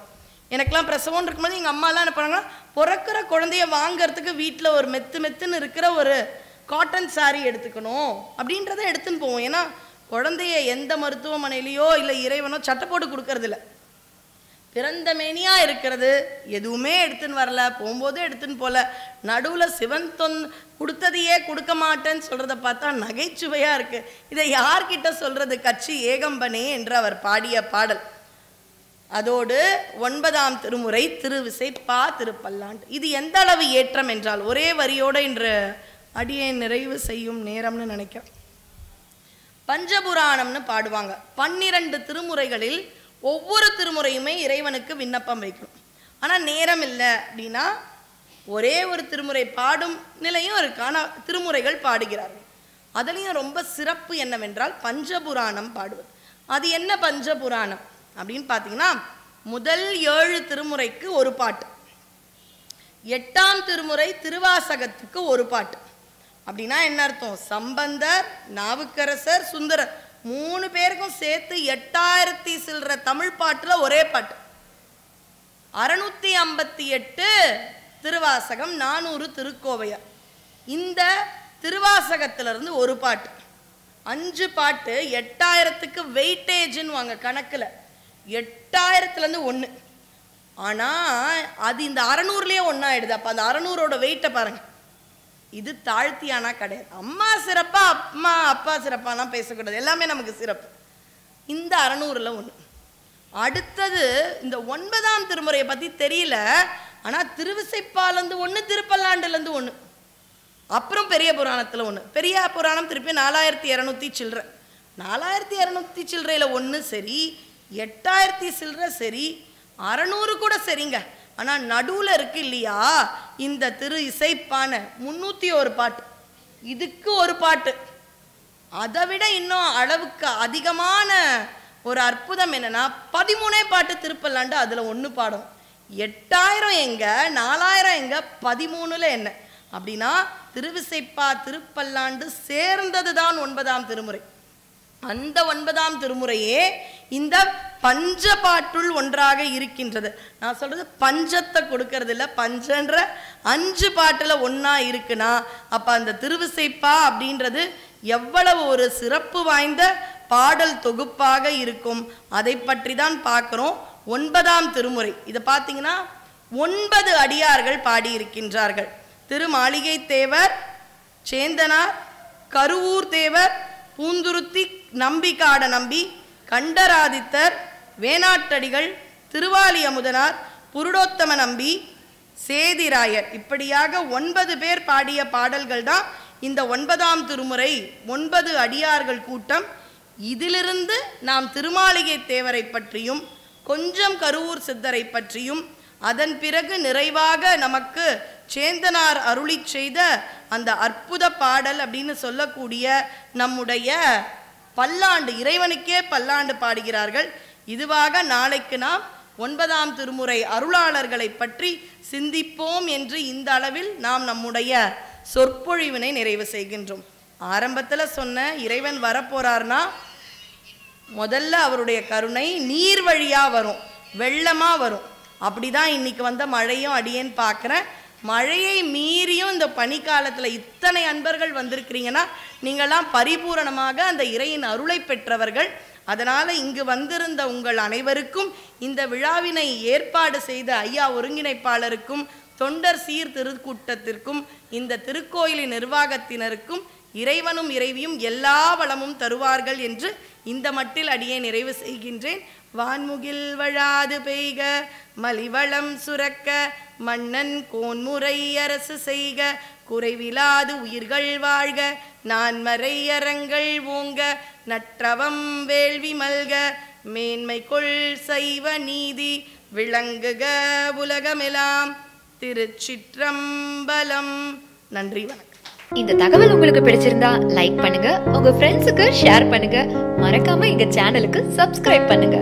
எனக்கெல்லாம் பிரசவம் இருக்கும்போது எங்கள் அம்மாலாம் என்ன பண்ணாங்கன்னா பிறக்கிற குழந்தைய வாங்குறதுக்கு வீட்டில் ஒரு மெத்து மெத்துன்னு இருக்கிற ஒரு காட்டன் saree எடுத்துக்கணும் அப்படின்றத எடுத்துன்னு போவோம். ஏன்னா குழந்தைய எந்த மருத்துவமனையிலையோ இல்லை இறைவனோ சட்டை போட்டு கொடுக்கறதில்ல. பிறந்த மேனியா இருக்கிறது. எதுவுமே எடுத்துன்னு வரல. போகும்போது எடுத்துன்னு போல. நடுவில் சிவன் தொன் கொடுத்ததையே கொடுக்க மாட்டேன்னு சொல்கிறத பார்த்தா நகைச்சுவையாக இருக்குது இதை யார்கிட்ட சொல்கிறது கட்சி ஏகம்பனே என்று அவர் பாடிய பாடல். அதோடு ஒன்பதாம் திருமுறை திருவிசை பா திருப்பல்லாண்டு. இது எந்த அளவு ஏற்றம் என்றால் ஒரே வரியோடு இன்று அடியை நிறைவு செய்யும் நேரம்னு நினைக்கிறேன் பஞ்சபுராணம்னு பாடுவாங்க. பன்னிரண்டு திருமுறைகளில் ஒவ்வொரு திருமுறையுமே இறைவனுக்கு விண்ணப்பம் வைக்கணும். ஆனால் நேரம் இல்லை அப்படின்னா ஒரே ஒரு திருமுறை பாடும் நிலையும் இருக்குது ஆனால் திருமுறைகள் பாடுகிறார்கள். அதுலேயும் ரொம்ப சிறப்பு என்னவென்றால் பஞ்சபுராணம் பாடுவது. அது என்ன பஞ்சபுராணம்? அப்படின்னு பார்த்தீங்கன்னா முதல் ஏழு திருமுறைக்கு ஒரு பாட்டு. எட்டாம் திருமுறை திருவாசகத்துக்கு ஒரு பாட்டு. அப்படின்னா என்ன அர்த்தம்? சம்பந்தர் நாவுக்கரசர் சுந்தரர். மூணு பேருக்கும் சேர்த்து எட்டாயிரத்தி சில்லற தமிழ் பாட்டில் ஒரே பாட்டு. அறுநூத்தி ஐம்பத்தி எட்டு திருவாசகம் நானூறு திருக்கோவையார் இந்த திருவாசகத்திலிருந்து ஒரு பாட்டு. அஞ்சு பாட்டு எட்டாயிரத்துக்கு வெயிட்டேஜ்னு வாங்க கணக்கில். எட்டாயிரத்துலேருந்து ஒன்று ஆனால் அது இந்த அறநூறுலேயே ஒன்றாயிடுது அப்போ அந்த அறநூறோட வெயிட்டை பாருங்கள் இது தாழ்த்தியானா கிடையாது. அம்மா சிறப்பா அம்மா அப்பா சிறப்பாலாம் பேசக்கூடாது. எல்லாமே நமக்கு சிறப்பு. இந்த அறநூறில் ஒன்று அடுத்தது இந்த ஒன்பதாம் திருமுறையை பற்றி தெரியல. ஆனால் திருவிசைப்பாலேருந்து ஒன்று திருப்பல்லாண்டுலேருந்து ஒன்று அப்புறம் பெரிய புராணத்தில் ஒன்று பெரிய புராணம் திருப்பி நாலாயிரத்தி இரநூத்தி சில்லற நாலாயிரத்தி இரநூத்தி சில்லறையில் ஒன்று சரி எட்டாயிரத்தி சில்லற சரி அறநூறு கூட சரிங்க. ஆனால் நடுவில் இருக்கு இல்லையா? இந்த திரு இசைப்பான முந்நூற்றி ஒரு பாட்டு. இதுக்கு ஒரு பாட்டு. அதை விட இன்னும் அளவுக்கு அதிகமான ஒரு அற்புதம் என்னன்னா பதிமூணே பாட்டு திருப்பல்லாண்டு அதில் ஒன்று பாடும் எட்டாயிரம் எங்க நாலாயிரம் எங்க பதிமூணுல என்ன? அப்படின்னா திருவிசைப்பா திருப்பல்லாண்டு சேர்ந்தது தான் ஒன்பதாம் திருமுறை. அந்த ஒன்பதாம் திருமுறையே இந்த பஞ்ச பாட்டுள் ஒன்றாக இருக்கின்றது. நான் சொல்றது பஞ்சத்தை கொடுக்கறது இல்லை பஞ்சன்ற அஞ்சு பாட்டில் ஒன்றா இருக்குன்னா அப்போ அந்த திருவிசைப்பா அப்படின்றது எவ்வளவு ஒரு சிறப்பு வாய்ந்த பாடல் தொகுப்பாக இருக்கும். அதை பற்றி தான் பார்க்குறோம். ஒன்பதாம் திருமுறை. இதை பார்த்தீங்கன்னா ஒன்பது அடியார்கள் பாடியிருக்கின்றார்கள். திருமாளிகை தேவர் சேந்தனார் கருவூர் தேவர் பூந்துருத்தி நம்பிக்காட நம்பி கண்டராதித்தர் வேணாட்டடிகள் திருவாலி அமுதனார் புருடோத்தம நம்பி சேதிராயர். இப்படியாக ஒன்பது பேர் பாடிய பாடல்கள் தான் இந்த ஒன்பதாம் திருமுறை ஒன்பது அடியார்கள் கூட்டம். இதிலிருந்து நாம் திருமாளிகை தேவரை பற்றியும் கொஞ்சம் கருவூர் சித்தரை பற்றியும் அதன் பிறகு நிறைவாக நமக்கு சேந்தனார் அருளி செய்த அந்த அற்புத பாடல் அப்படின்னு சொல்லக்கூடிய நம்முடைய பல்லாண்டு இறைவனுக்கே பல்லாண்டு பாடுகிறார்கள். இதுவாக நாளைக்கு நாம் ஒன்பதாம் திருமுறை அருளாளர்களை பற்றி சிந்திப்போம் என்று இந்த அளவில் நாம் நம்முடைய சொற்பொழிவினை நிறைவு செய்கின்றோம். ஆரம்பத்தில் சொன்ன இறைவன் வரப்போறார்னா முதல்ல அவருடைய கருணை நீர் வழியாக வரும் வெள்ளமாக வரும். அப்படிதான் இன்னைக்கு வந்த மழையும் அடியேன்னு பார்க்குறேன் மழையை மீறியும் இந்த பனிக்காலத்தில் இத்தனை அன்பர்கள் வந்திருக்கிறீங்கன்னா நீங்களாம் பரிபூரணமாக அந்த இறையின் அருளை பெற்றவர்கள். அதனால் இங்கு வந்திருந்த உங்கள் அனைவருக்கும் இந்த விழாவினை ஏற்பாடு செய்த ஐயா ஒருங்கிணைப்பாளருக்கும் தொண்டர் சீர் திருக்கூட்டத்திற்கும் இந்த திருக்கோயிலின் நிர்வாகத்தினருக்கும் இறைவனும் இறைவியும் எல்லா வளமும் தருவார்கள் என்று இந்த மட்டில் அடியே நிறைவு செய்கின்றேன். வான்முகில் வழாது பெய்க மலிவளம் சுரக்க மன்னன் கோன்முறை அரசு செய்க குறைவிலாது உயிர்கள் வாழ்க நான் மறையரங்கள் ஓங்க நற்றவம் வேள்வி மல்க மேன்மை கொள் சைவ நீதி விளங்குக உலகமெல்லாம் திருச்சிற்றம்பலம். நன்றி வணக்கம். இந்த தகவல் உங்களுக்கு பிடிச்சிருந்தா லைக் பண்ணுங்க உங்க ஃப்ரெண்ட்ஸுக்கு ஷேர் பண்ணுங்க. மறக்காம எங்க சேனலுக்கு சப்ஸ்கிரைப் பண்ணுங்க.